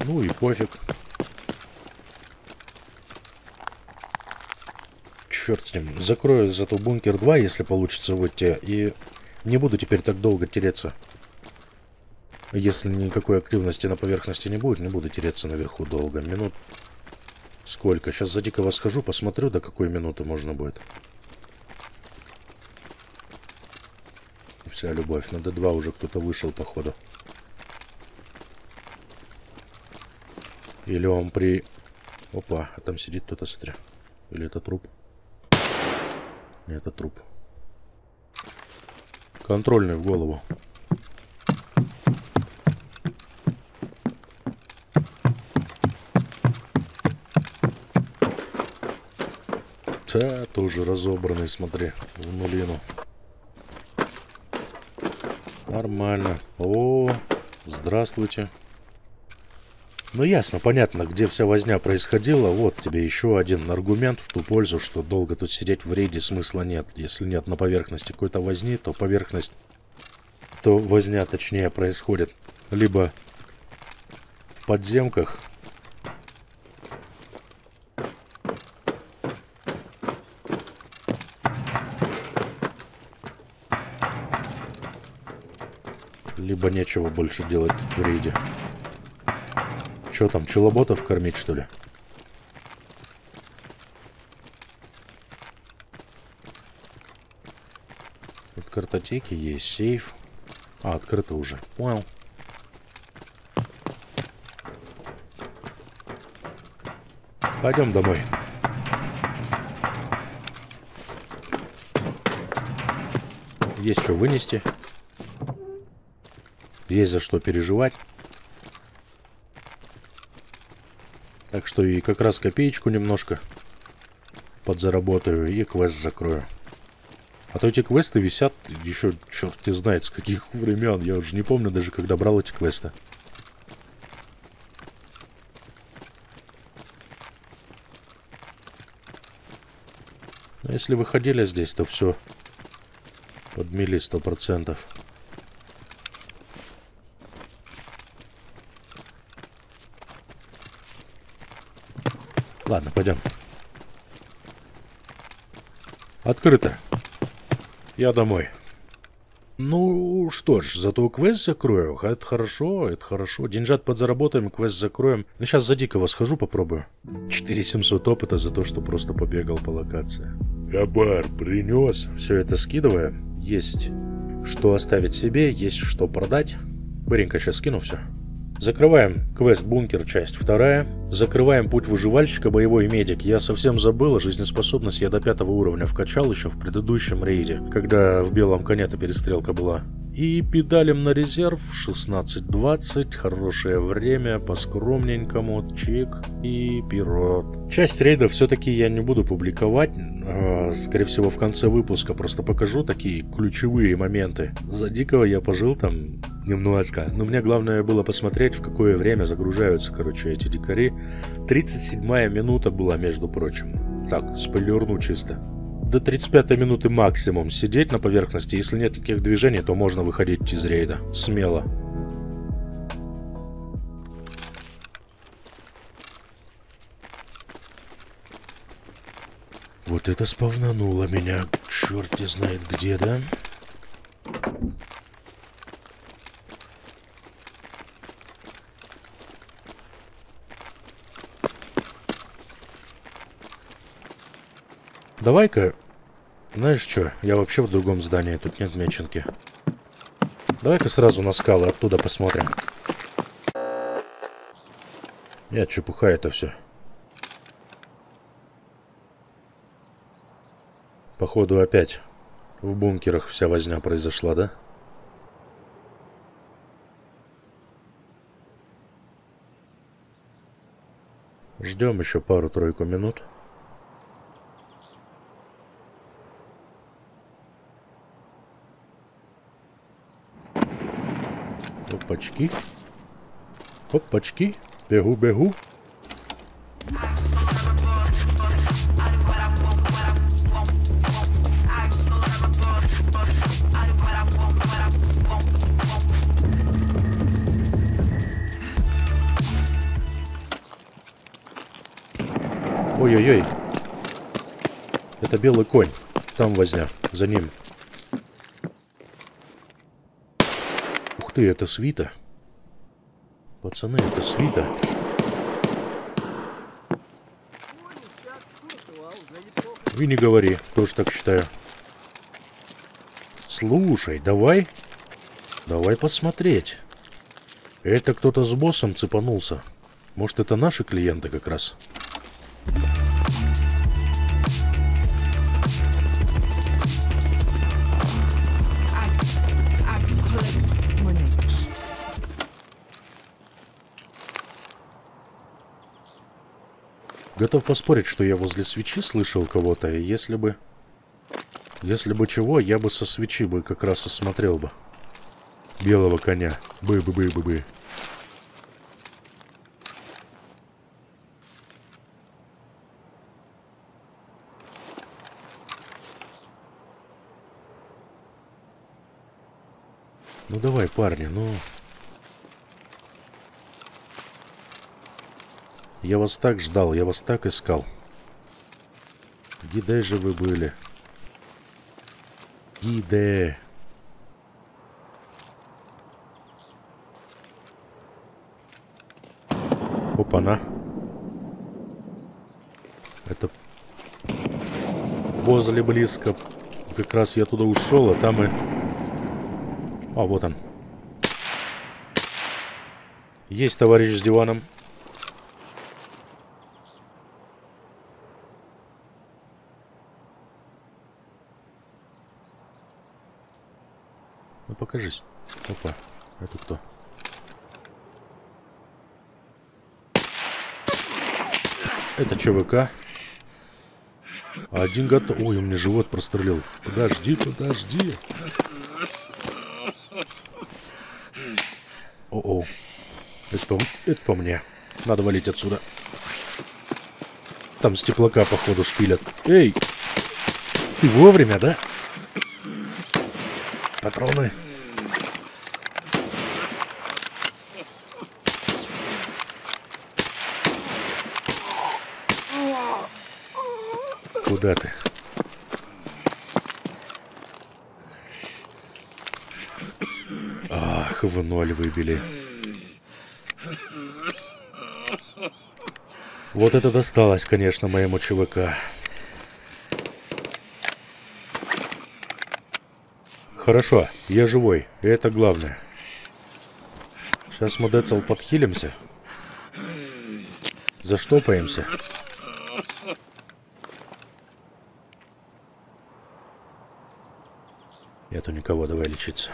Ну и пофиг. Черт с ним. Закрою зато бункер 2, если получится выйти. И не буду теперь так долго тереться. Если никакой активности на поверхности не будет, не буду тереться наверху долго. Минут сколько? Сейчас за дикого схожу, посмотрю, до какой минуты можно будет. Вся любовь. На D2 уже кто-то вышел, походу. Или он при... Опа, а там сидит кто-то, смотри. Или это труп? Нет, это труп. Контрольный в голову. Да, тоже разобранный, смотри, в нулину. Нормально. О, здравствуйте. Ну ясно, понятно, где вся возня происходила. Вот тебе еще один аргумент в ту пользу, что долго тут сидеть в рейде смысла нет. Если нет на поверхности какой-то возни, то поверхность, то возня точнее происходит либо в подземках, либо нечего больше делать в рейде. Что там, челоботов кормить, что ли? Тут картотеки есть, сейф. А, открыто уже. Понял. Пойдем домой. Есть что вынести. Есть за что переживать. Так что и как раз копеечку немножко подзаработаю и квест закрою. А то эти квесты висят еще черт не знает с каких времен. Я уже не помню даже, когда брал эти квесты. Но если выходили здесь, то все подмели сто процентов. Ладно, пойдем. Открыто. Я домой. Ну что ж, зато квест закрою. Это хорошо, это хорошо. Деньжат подзаработаем, квест закроем. Ну сейчас за дикого схожу, попробую. 4700 опыта за то, что просто побегал по локации. Хабар принес. Все это скидывая. Есть что оставить себе, есть что продать. Быренько сейчас скину все. Закрываем квест «Бункер», часть вторая. Закрываем путь выживальщика, боевой медик. Я совсем забыл, жизнеспособность я до пятого уровня вкачал еще в предыдущем рейде, когда в белом коне-то перестрелка была. И педалим на резерв 16.20, хорошее время, по-скромненькому, чик и пирот. Часть рейда все-таки я не буду публиковать, а, скорее всего в конце выпуска просто покажу такие ключевые моменты. За дикого я пожил там немножко, но мне главное было посмотреть, в какое время загружаются, короче, эти дикари. 37 минута была, между прочим. Так, спойлерну чисто до 35 минуты максимум сидеть на поверхности. Если нет никаких движений, то можно выходить из рейда. Смело. Вот это спавнануло меня. Черт не знает где, да? Давай-ка, знаешь что, я вообще в другом здании, тут нет меченки. Давай-ка сразу на скалы оттуда посмотрим. Нет, чепуха это все. Походу опять в бункерах вся возня произошла, да? Ждем еще пару-тройку минут. Опачки. Опачки. Бегу, бегу. Ой-ой-ой. Это белый конь. Там возня. За ним. Ты, это свита. Пацаны, это свита. И не говори, тоже так считаю. Слушай, давай... Давай посмотреть. Это кто-то с боссом цепанулся. Может, это наши клиенты как раз? Готов поспорить, что я возле свечи слышал кого-то, и если бы... Если бы чего, я бы со свечи бы как раз осмотрел бы. Белого коня. Бы-бы-бы-бы-бы. Ну давай, парни, ну... Я вас так ждал, я вас так искал. Где же вы были? Где? Опа-на. Это возле близко. Как раз я туда ушел, а там и... А, вот он. Есть товарищ с диваном. Покажись. Опа. Это кто? Это ЧВК. Один готов. Ой, у меня живот прострелил. Подожди, подожди. О-о. Это по, это по мне. Надо валить отсюда. Там стеклока, походу, шпилят. Эй! Ты вовремя, да? Патроны. Куда? Ах, в ноль выбили. Вот это досталось, конечно, моему ЧВК. Хорошо, я живой, и это главное. Сейчас мы Децл подхилимся. Заштопаемся. Нету никого, давай лечиться.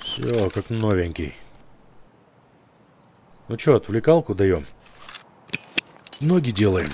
Все, как новенький. Ну что, отвлекалку даем? Ноги делаем.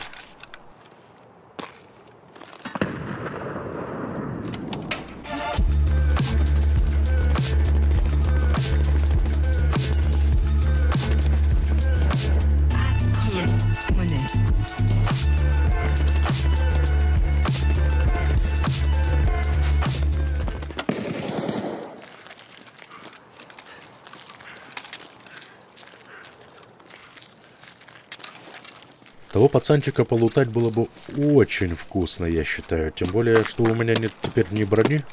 Пацанчика полутать было бы очень вкусно, я считаю. Тем более, что у меня нет теперь ни брони.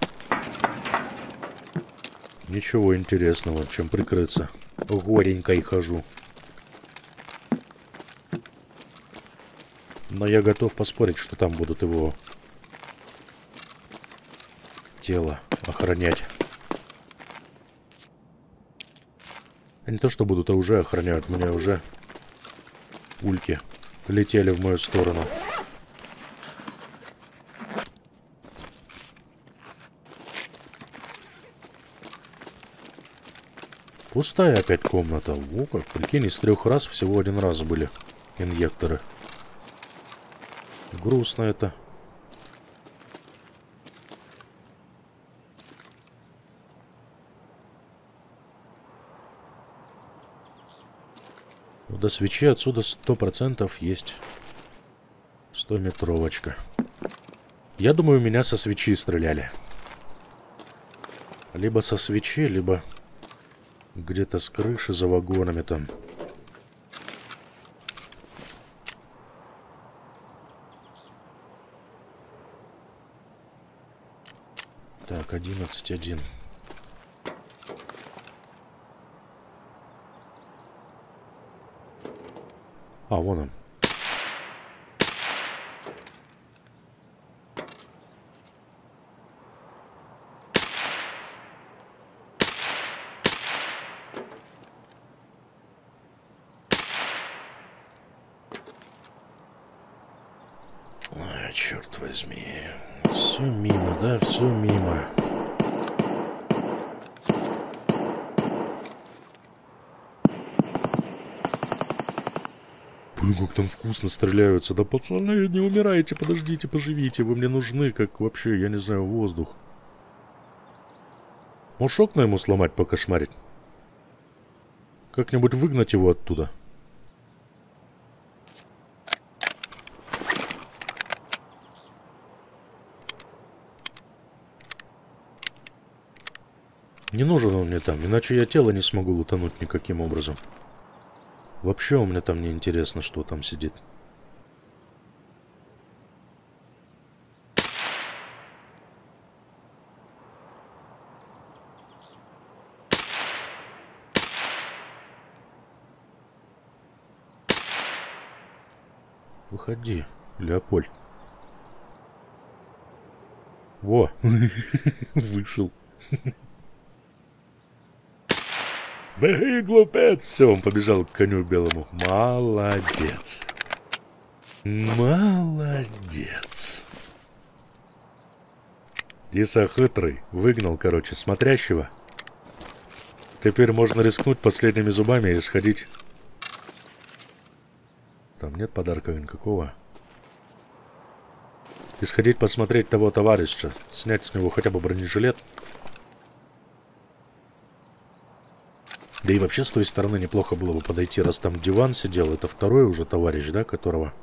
Ничего интересного, чем прикрыться. Горенько и хожу. Но я готов поспорить, что там будут его тело охранять. Не то, что будут, а уже охраняют. Меня уже ульки летели в мою сторону. Пустая опять комната. Во как, прикинь, из трех раз всего один раз были инъекторы. Грустно это. До свечи отсюда 100% есть 100-метровочка. Я думаю, меня со свечи стреляли. Либо со свечи, либо где-то с крыши за вагонами там. Так, 11-1. А, вон он. А, черт возьми. Все мимо, да, все мимо. Блин, как там вкусно стреляются. Да пацаны, не умирайте, подождите, поживите. Вы мне нужны, как вообще, я не знаю, воздух. Можешь окна ему сломать, покошмарить? Как-нибудь выгнать его оттуда. Не нужен он мне там, иначе я тело не смогу лутануть никаким образом. Вообще у меня там не интересно, что там сидит. Выходи, Леопольд. Во, (laughs) вышел. Беги, глупец! Все, он побежал к коню белому. Молодец. Молодец. Диса хитрый. Выгнал, короче, смотрящего. Теперь можно рискнуть последними зубами и сходить. Там нет подарка никакого. И сходить посмотреть того товарища. Снять с него хотя бы бронежилет. Да и вообще с той стороны неплохо было бы подойти, раз там диван сидел. Это второй уже товарищ, да, которого...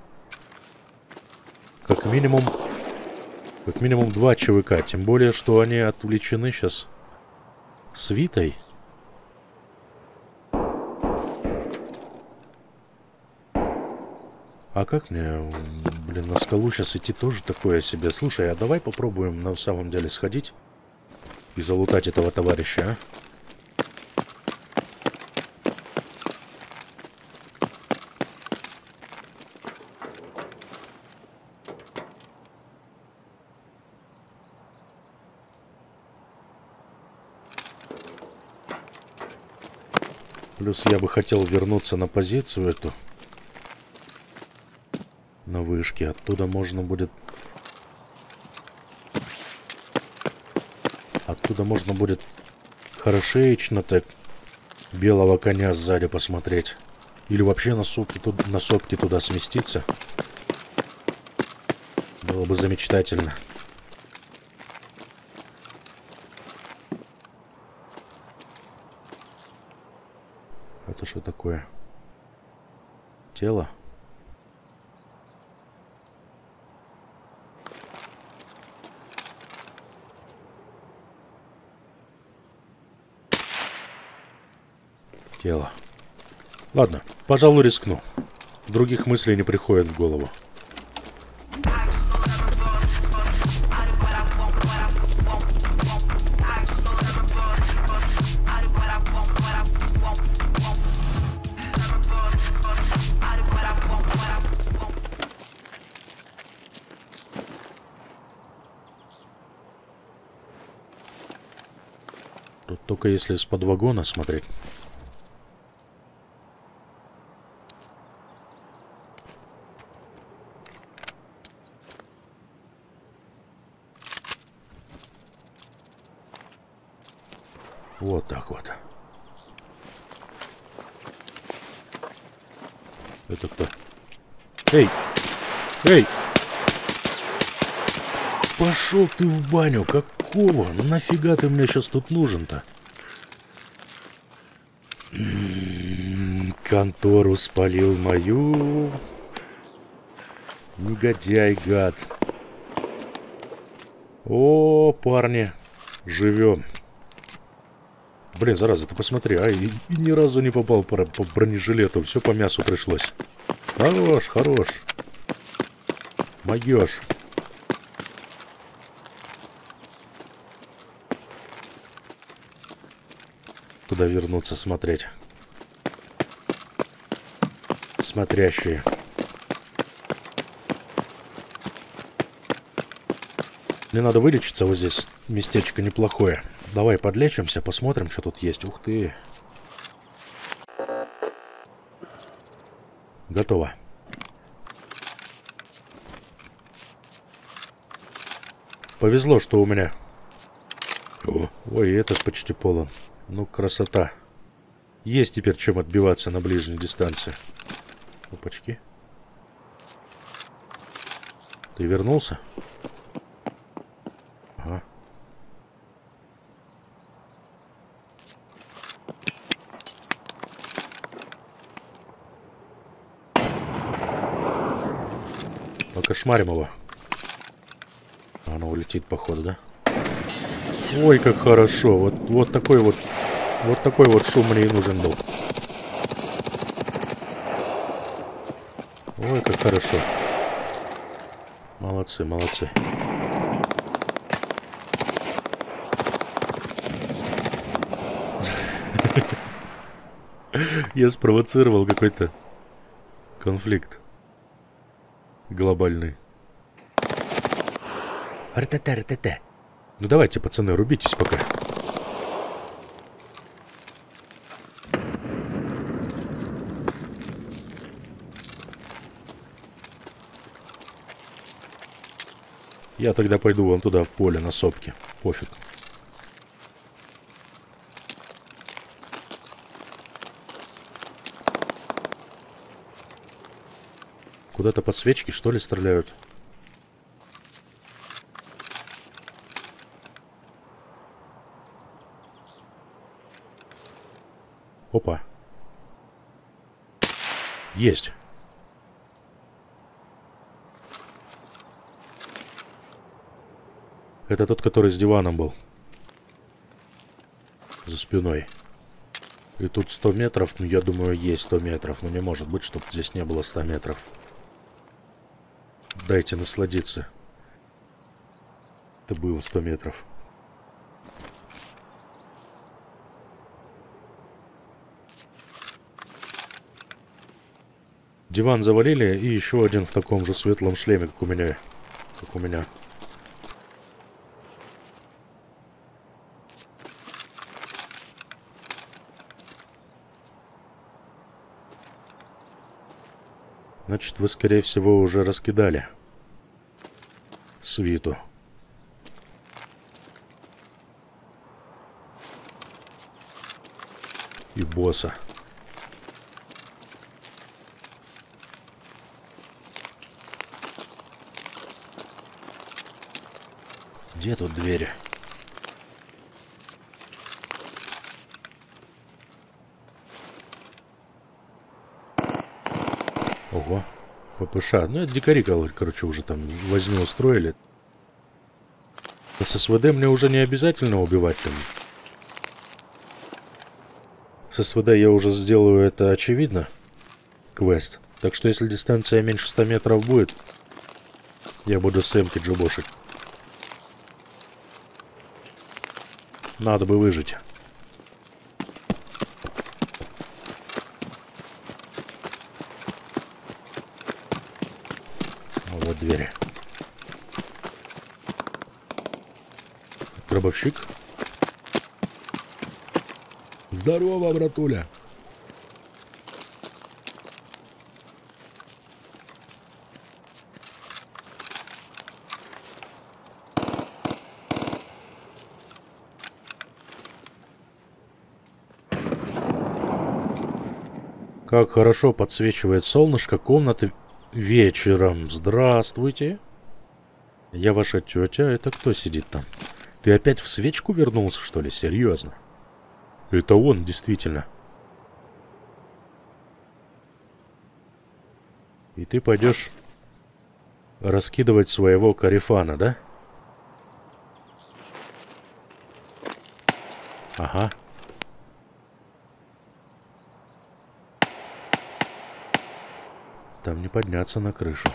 Как минимум... Как минимум два ЧВК. Тем более, что они отвлечены сейчас свитой. А как мне, блин, на скалу сейчас идти тоже такое себе? Слушай, а давай попробуем на самом деле сходить и залутать этого товарища, а? Плюс я бы хотел вернуться на позицию эту. На вышке. Оттуда можно будет... Оттуда можно будет хорошечно так белого коня сзади посмотреть. Или вообще на сопки, тут, на сопки туда сместиться. Было бы замечательно. Это что такое? Тело? Тело. Ладно, пожалуй, рискну. Других мыслей не приходит в голову. Только если из-под вагона смотреть. Вот так вот. Это кто? Эй! Эй! Пошел ты в баню, какого? Ну нафига ты мне сейчас тут нужен-то? Контору спалил мою. Негодяй, гад. О, парни, живем. Блин, зараза, ты посмотри, а, и, и ни разу не попал по, по бронежилету. Все по мясу пришлось. Хорош, хорош. Могешь. Туда вернуться смотреть. Смотрящие. Мне надо вылечиться вот здесь. Местечко неплохое. Давай подлечимся, посмотрим, что тут есть. Ух ты. Готово. Повезло, что у меня... О, ой, этот почти полон. Ну, красота. Есть теперь чем отбиваться на ближней дистанции. Опачки. Ты вернулся? Покошмарим его. Оно улетит, походу, да? Ой, как хорошо. Вот, вот такой вот... Вот такой вот шум мне и нужен был. Ой, как хорошо. Молодцы, молодцы. (laughs) Я спровоцировал какой-то конфликт глобальный. РТТ, РТТ. Ну давайте, пацаны, рубитесь пока. Я тогда пойду вон туда, в поле, на сопки. Пофиг. Куда-то подсвечки, что ли, стреляют? Опа. Есть. Это тот, который с диваном был. За спиной. И тут 100 метров, ну я думаю, есть 100 метров. Но не может быть, чтобы здесь не было 100 метров. Дайте насладиться. Это было 100 метров. Диван завалили и еще один в таком же светлом шлеме, как у меня. Как у меня. Значит, вы, скорее всего, уже раскидали свиту. И босса. Где тут двери? ППШ. Ну, это дикари, короче, уже там возьми устроили. С СВД мне уже не обязательно убивать там. С СВД я уже сделаю это очевидно. Квест. Так что если дистанция меньше 100 метров будет, я буду с эмки джубошить. Надо бы выжить. Вот двери. Гробовщик. Здорово, братуля. Как хорошо подсвечивает солнышко комнаты вечером. Здравствуйте. Я ваша тетя. Это кто сидит там? Ты опять в свечку вернулся, что ли? Серьезно? Это он, действительно. И ты пойдешь раскидывать своего карифана, да? Ага. Там не подняться на крышу.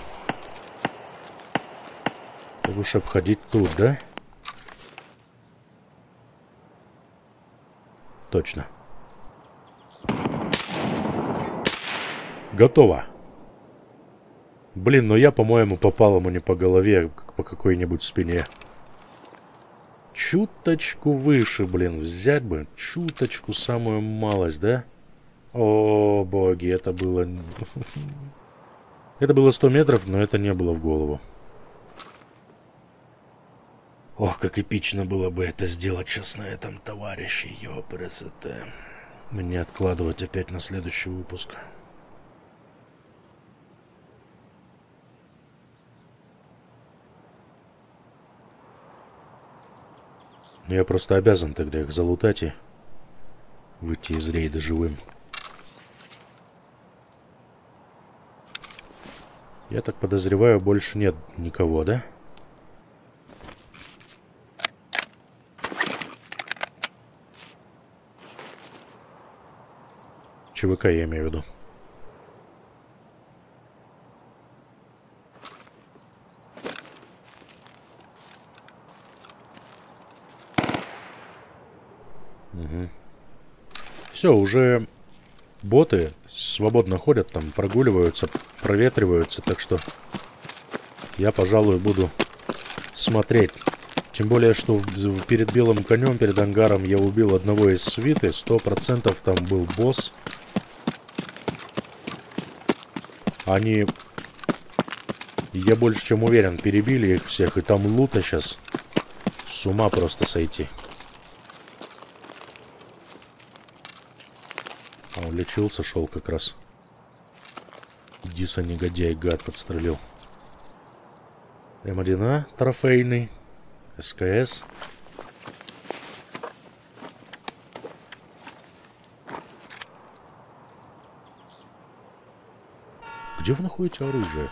Ты будешь обходить тут, да? Да. Точно. Готово. Блин, но я, по-моему, попал ему не по голове, а по какой-нибудь спине. Чуточку выше, блин, взять бы. Чуточку, самую малость, да? О, боги, это было... (laughs) Это было 100 метров, но это не было в голову. Ох, как эпично было бы это сделать сейчас на этом, товарищи. Ёпресоте. Мне откладывать опять на следующий выпуск. Я просто обязан тогда их залутать и выйти из рейда живым. Я так подозреваю, больше нет никого, да? ЧВК я имею в виду. Угу. Все, уже боты свободно ходят, там прогуливаются, проветриваются, так что я, пожалуй, буду смотреть. Тем более, что перед белым конем, перед ангаром я убил одного из свиты, сто процентов там был босс. Они, я больше чем уверен, перебили их всех, и там лута сейчас с ума просто сойти. А он лечился, шел как раз. Диса негодяй, гад, подстрелил. М1А, трофейный. СКС. Где вы находите оружие?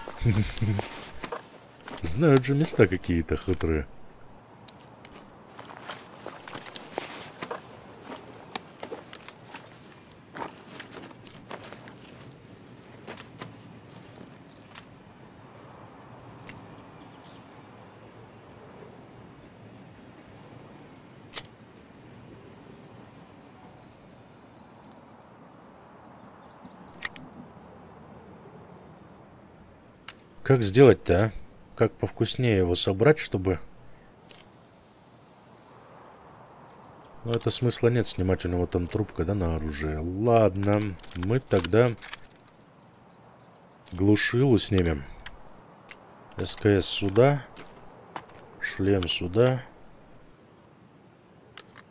Знают же места какие-то хитрые. Как сделать-то, а? Как повкуснее его собрать, чтобы... Ну, это смысла нет снимать у него там трубка, да, на оружие. Ладно, мы тогда глушилу снимем. СКС сюда. Шлем сюда.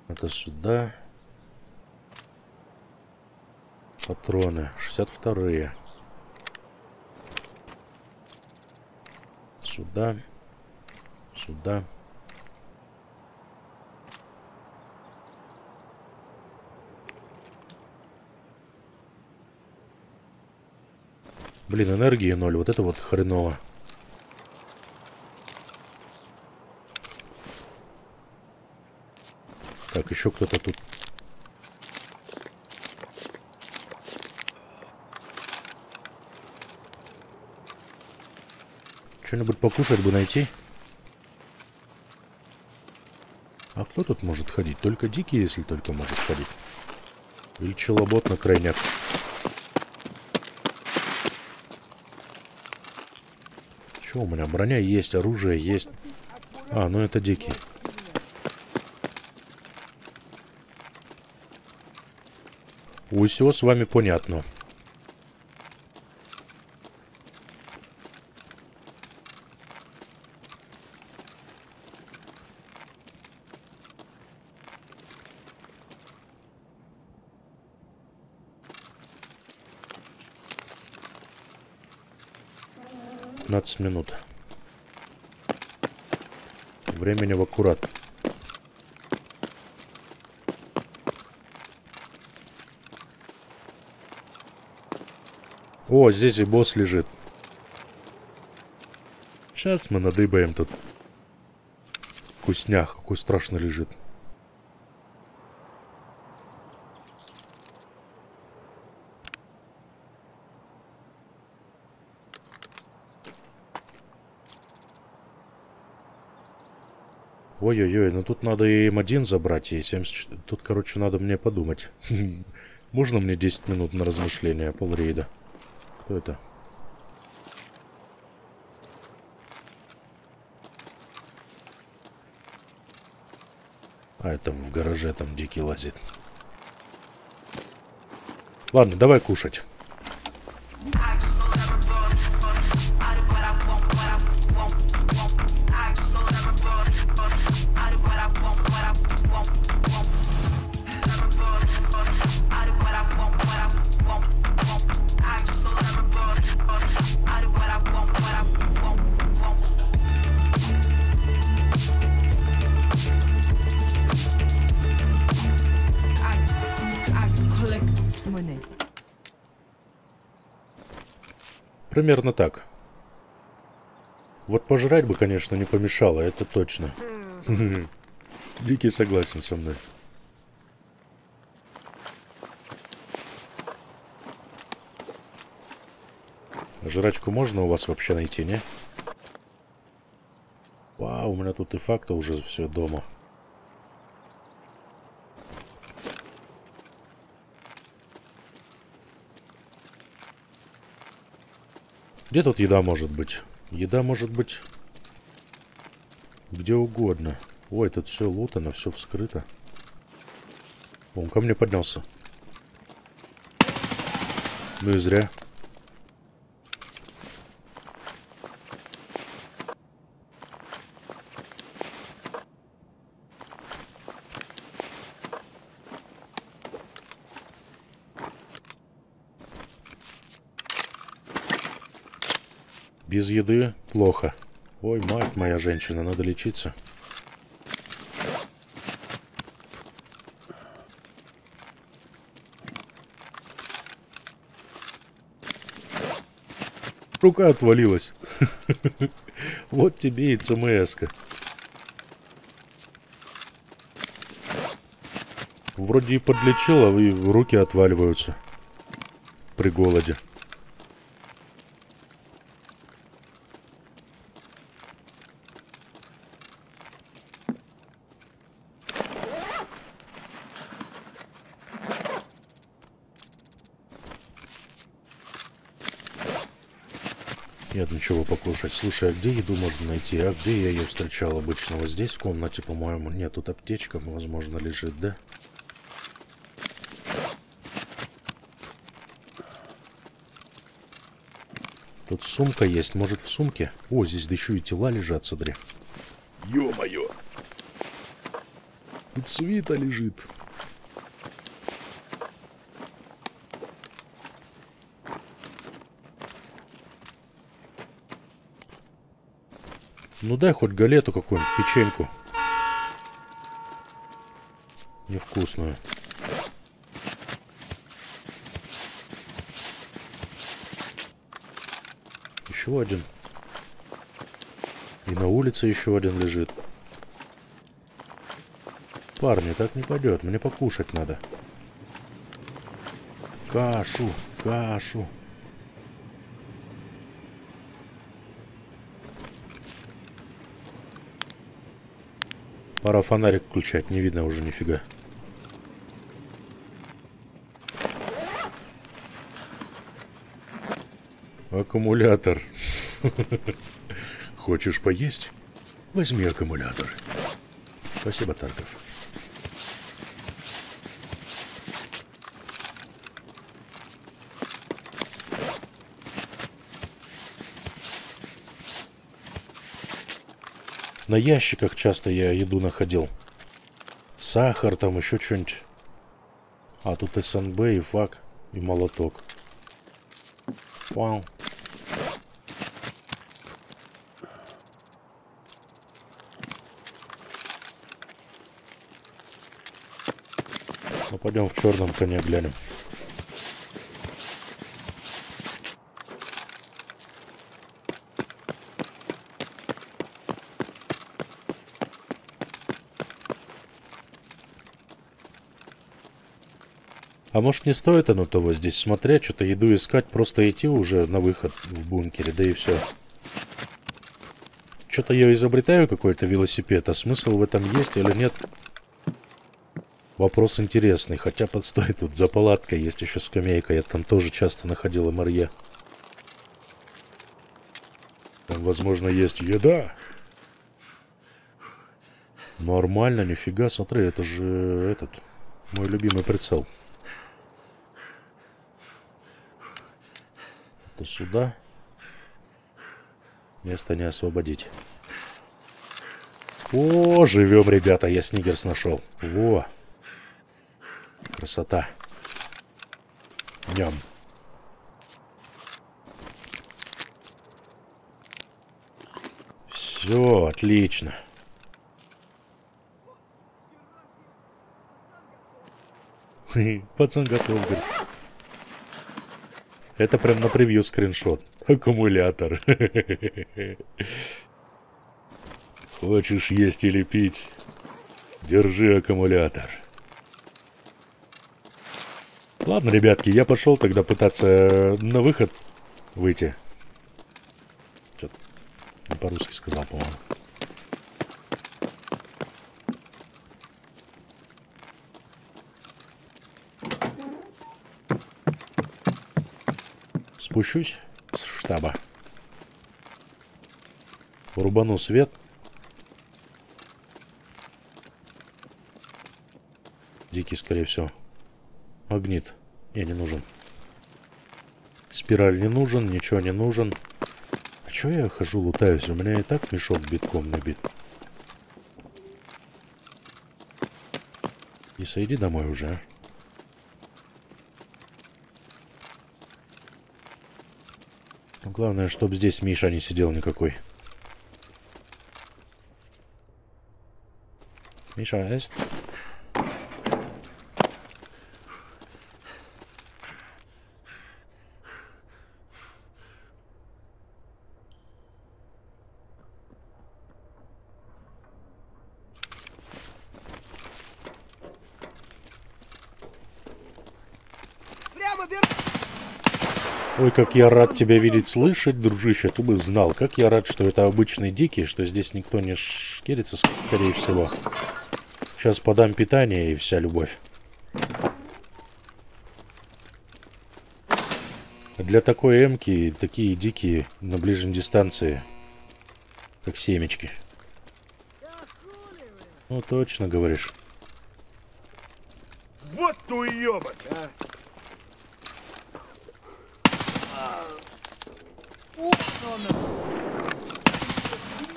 Это сюда. Патроны. 62-е. Сюда. Сюда. Блин, энергии ноль. Вот это вот хреново. Так, еще кто-то тут Что-нибудь покушать бы найти. А кто тут может ходить? Только дикий, если только может ходить. Или челобот на крайняк. Что у меня? Броня есть, оружие есть. А, ну это дикий. Все с вами понятно. 15 минут. Времени в аккурат. О, здесь и босс лежит. Сейчас мы надыбаем тут. Вкуснях, какой страшно лежит. Ой-ой-ой, ну тут надо и М1 забрать, и 74. Тут, короче, надо мне подумать. (laughs) Можно мне 10 минут на размышление полрейда? Кто это? А, это в гараже там дикий лазит. Ладно, давай кушать. Примерно так. Вот пожрать бы, конечно, не помешало, это точно. (laughs) Дикий согласен со мной. Жрачку можно у вас вообще найти, не? Вау, у меня тут и факта уже все дома. Где тут еда может быть? Еда может быть где угодно. Ой, тут все лутано, все вскрыто. Он ко мне поднялся. Ну и зря. Без еды плохо. Ой, мать моя женщина, надо лечиться. Рука отвалилась. (laughs) Вот тебе и ЦМС-ка. Вроде и подлечил, а и руки отваливаются. При голоде. Ничего покушать. Слушай, а где еду можно найти? А где я ее встречал обычно? Вот здесь в комнате, по-моему. Нет, тут аптечка, возможно, лежит, да? Тут сумка есть. Может, в сумке? О, здесь да еще и тела лежат, смотри. Ё-моё! Тут свита лежит. Ну дай хоть галету какую-нибудь, печеньку. Невкусную. Еще один. И на улице еще один лежит. Парни, так не пойдет. Мне покушать надо. Кашу, кашу. Пора фонарик включать, не видно уже нифига. Аккумулятор. (laughs) Хочешь поесть? Возьми аккумулятор. Спасибо, Тарков. На ящиках часто я еду находил. Сахар, там еще что-нибудь. А тут СНБ и фак, и молоток. Вау. Ну, пойдем в черном коне глянем. А может не стоит оно того здесь смотреть, что-то еду искать, просто идти уже на выход в бункере, да и все. что-то я изобретаю какой-то велосипед, а смысл в этом есть или нет? Вопрос интересный, хотя подстой тут за палаткой есть еще скамейка, я там тоже часто находил МРЕ. Там, возможно, есть еда. Нормально, нифига, смотри, это же этот, мой любимый прицел. Сюда. Место не освободить. О, живем, ребята, я снигерс нашел. Во. Красота. Ням. Все, отлично. (laughs) Пацан готов, говорит. Это прям на превью скриншот. Аккумулятор. Хочешь есть или пить? Держи аккумулятор. Ладно, ребятки, я пошел тогда пытаться э, на выход выйти. Что-то по-русски сказал, по-моему. Спущусь с штаба. Рубану свет. Дикий, скорее всего. Магнит. Не, не нужен. Спираль не нужен, ничего не нужен. А чё я хожу, лутаюсь? У меня и так мешок битком набит. И сойди домой уже, а. Главное, чтобы здесь Миша не сидел никакой. Миша, есть? Ой, как я рад тебя видеть, слышать, дружище. Ты бы знал, как я рад, что это обычный дикий, что здесь никто не шкерится, скорее всего. Сейчас подам питание и вся любовь. Для такой эмки такие дикие на ближней дистанции, как семечки. Ну, точно говоришь. Вот уебок, а!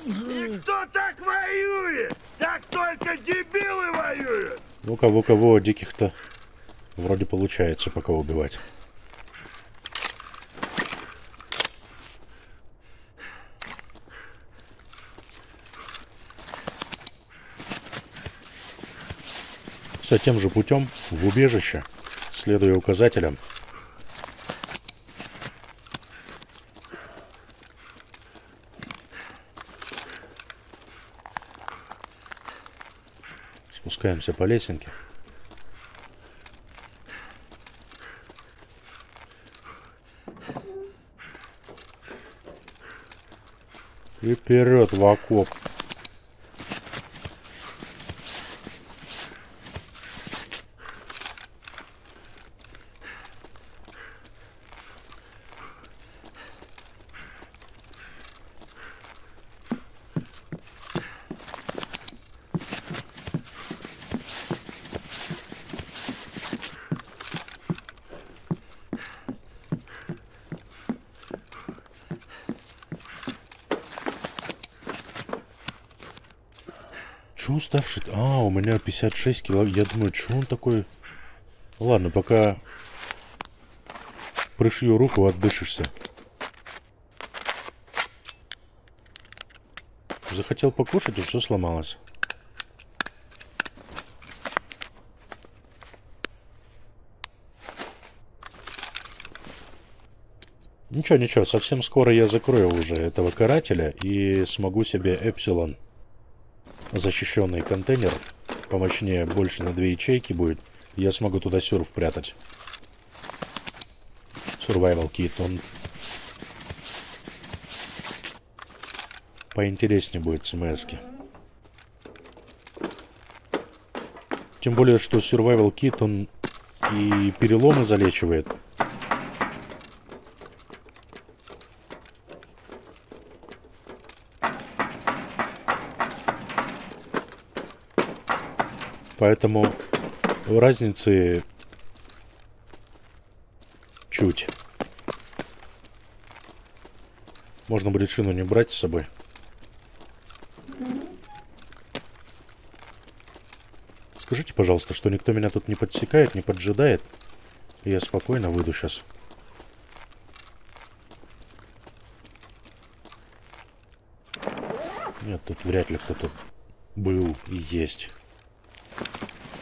И кто так воюет? Так только дебилы воюют! Ну, кого-кого диких-то вроде получается пока убивать. Все тем же путем в убежище, следуя указателям, Спускаемся по лесенке. И вперед в окоп. Че уставший? А, у меня 56 кило. Я думаю, что он такой... Ладно, пока пришью руку, отдышишься. Захотел покушать, и все сломалось. Ничего, ничего, совсем скоро я закрою уже этого карателя и смогу себе Эпсилон защищенный контейнер, помощнее больше на две ячейки будет, я смогу туда сюрф прятать. Survival kit, он поинтереснее будет смс -ки. Тем более, что Survival Kit, он и переломы залечивает. Поэтому разницы чуть. Можно будет шину не брать с собой. Скажите, пожалуйста, что никто меня тут не подсекает, не поджидает. Я спокойно выйду сейчас. Нет, тут вряд ли кто-то был и есть.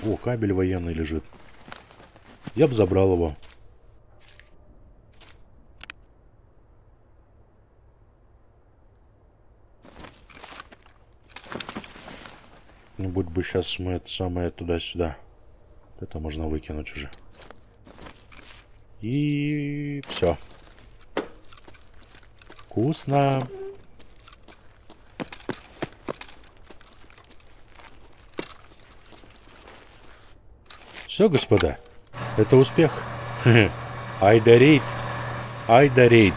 О, кабель военный лежит. Я бы забрал его. Не-нибудь бы сейчас мы это самое туда-сюда. Это можно выкинуть уже. И все. Вкусно. Все, господа, это успех. (laughs) Ай да рейд. Ай да рейд.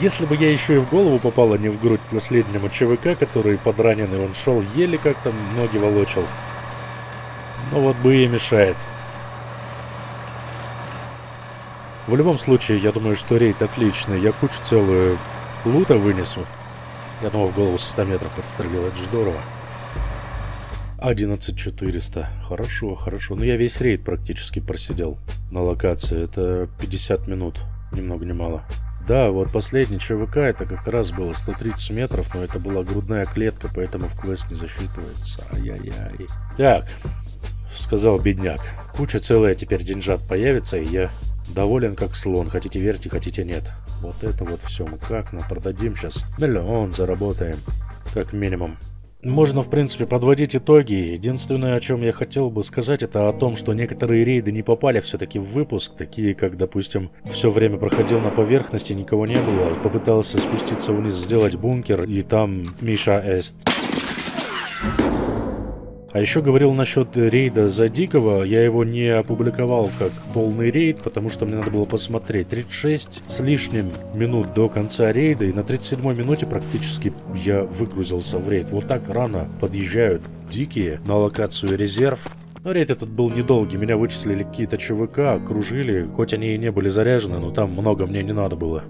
Если бы я еще и в голову попала, не в грудь последнему ЧВК, который подраненный, он шел еле как там ноги волочил. Ну вот бы и мешает. В любом случае, я думаю, что рейд отличный. Я кучу целую лута вынесу. Я думаю, в голову со 100 метров подстрелил. Это же здорово. 11400. Хорошо, хорошо. Ну, я весь рейд практически просидел на локации. Это 50 минут. Ни много ни мало. Да, вот последний ЧВК, это как раз было 130 метров, но это была грудная клетка, поэтому в квест не засчитывается. Ай-яй-яй. Так, сказал бедняк. Куча целая теперь деньжат появится, и я доволен как слон. Хотите верьте, хотите нет. Вот это вот все мы как нам продадим сейчас. Миллион заработаем, как минимум. Можно, в принципе, подводить итоги. Единственное, о чем я хотел бы сказать, это о том, что некоторые рейды не попали все-таки в выпуск, такие как, допустим, все время проходил на поверхности, никого не было, попытался спуститься вниз, сделать бункер, и там Миша Эст а еще говорил насчет рейда за Дикого. Я его не опубликовал как полный рейд, потому что мне надо было посмотреть. 36 с лишним минут до конца рейда, и на 37 минуте практически я выгрузился в рейд. Вот так рано подъезжают Дикие на локацию резерв. Но рейд этот был недолгий, меня вычислили какие-то ЧВК, окружили, хоть они и не были заряжены, но там много мне не надо было.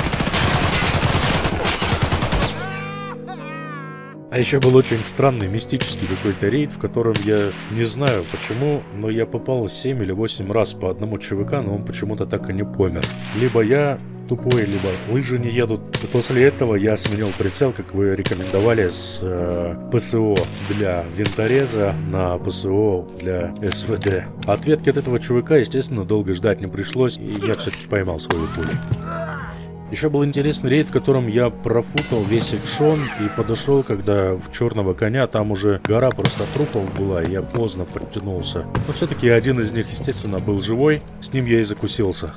А еще был очень странный мистический какой-то рейд, в котором я не знаю почему, но я попал 7 или 8 раз по одному ЧВК, но он почему-то так и не помер. Либо я тупой, либо лыжи не едут. И после этого я сменил прицел, как вы рекомендовали, с э, ПСО для винтореза на ПСО для СВД. Ответки от этого чувака, естественно, долго ждать не пришлось, и я все-таки поймал свою пулю. Еще был интересный рейд, в котором я профутал весь экшон и подошел, когда в черного коня там уже гора просто трупов была, и я поздно подтянулся. Но все-таки один из них, естественно, был живой, с ним я и закусился.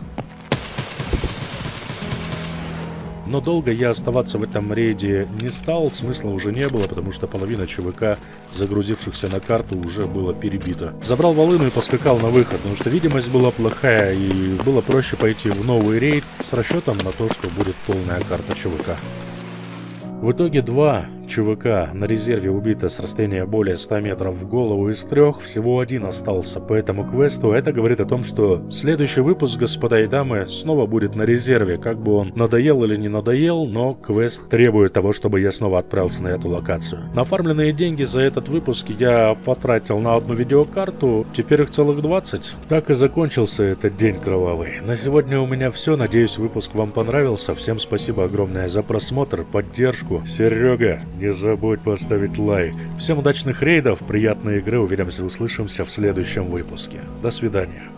Но долго я оставаться в этом рейде не стал, смысла уже не было, потому что половина ЧВК, загрузившихся на карту, уже было перебита. Забрал волыну и поскакал на выход, потому что видимость была плохая, и было проще пойти в новый рейд с расчетом на то, что будет полная карта ЧВК. В итоге два ЧВК на резерве убито с расстояния более 100 метров в голову из трех, всего один остался по этому квесту. Это говорит о том, что следующий выпуск, господа и дамы, снова будет на резерве. Как бы он надоел или не надоел, но квест требует того, чтобы я снова отправился на эту локацию. Нафармленные деньги за этот выпуск я потратил на одну видеокарту, теперь их целых 20. Так и закончился этот день кровавый. На сегодня у меня все, надеюсь выпуск вам понравился. Всем спасибо огромное за просмотр, поддержку. Серега, не забудь поставить лайк. Всем удачных рейдов, приятной игры. Увидимся, услышимся в следующем выпуске. До свидания.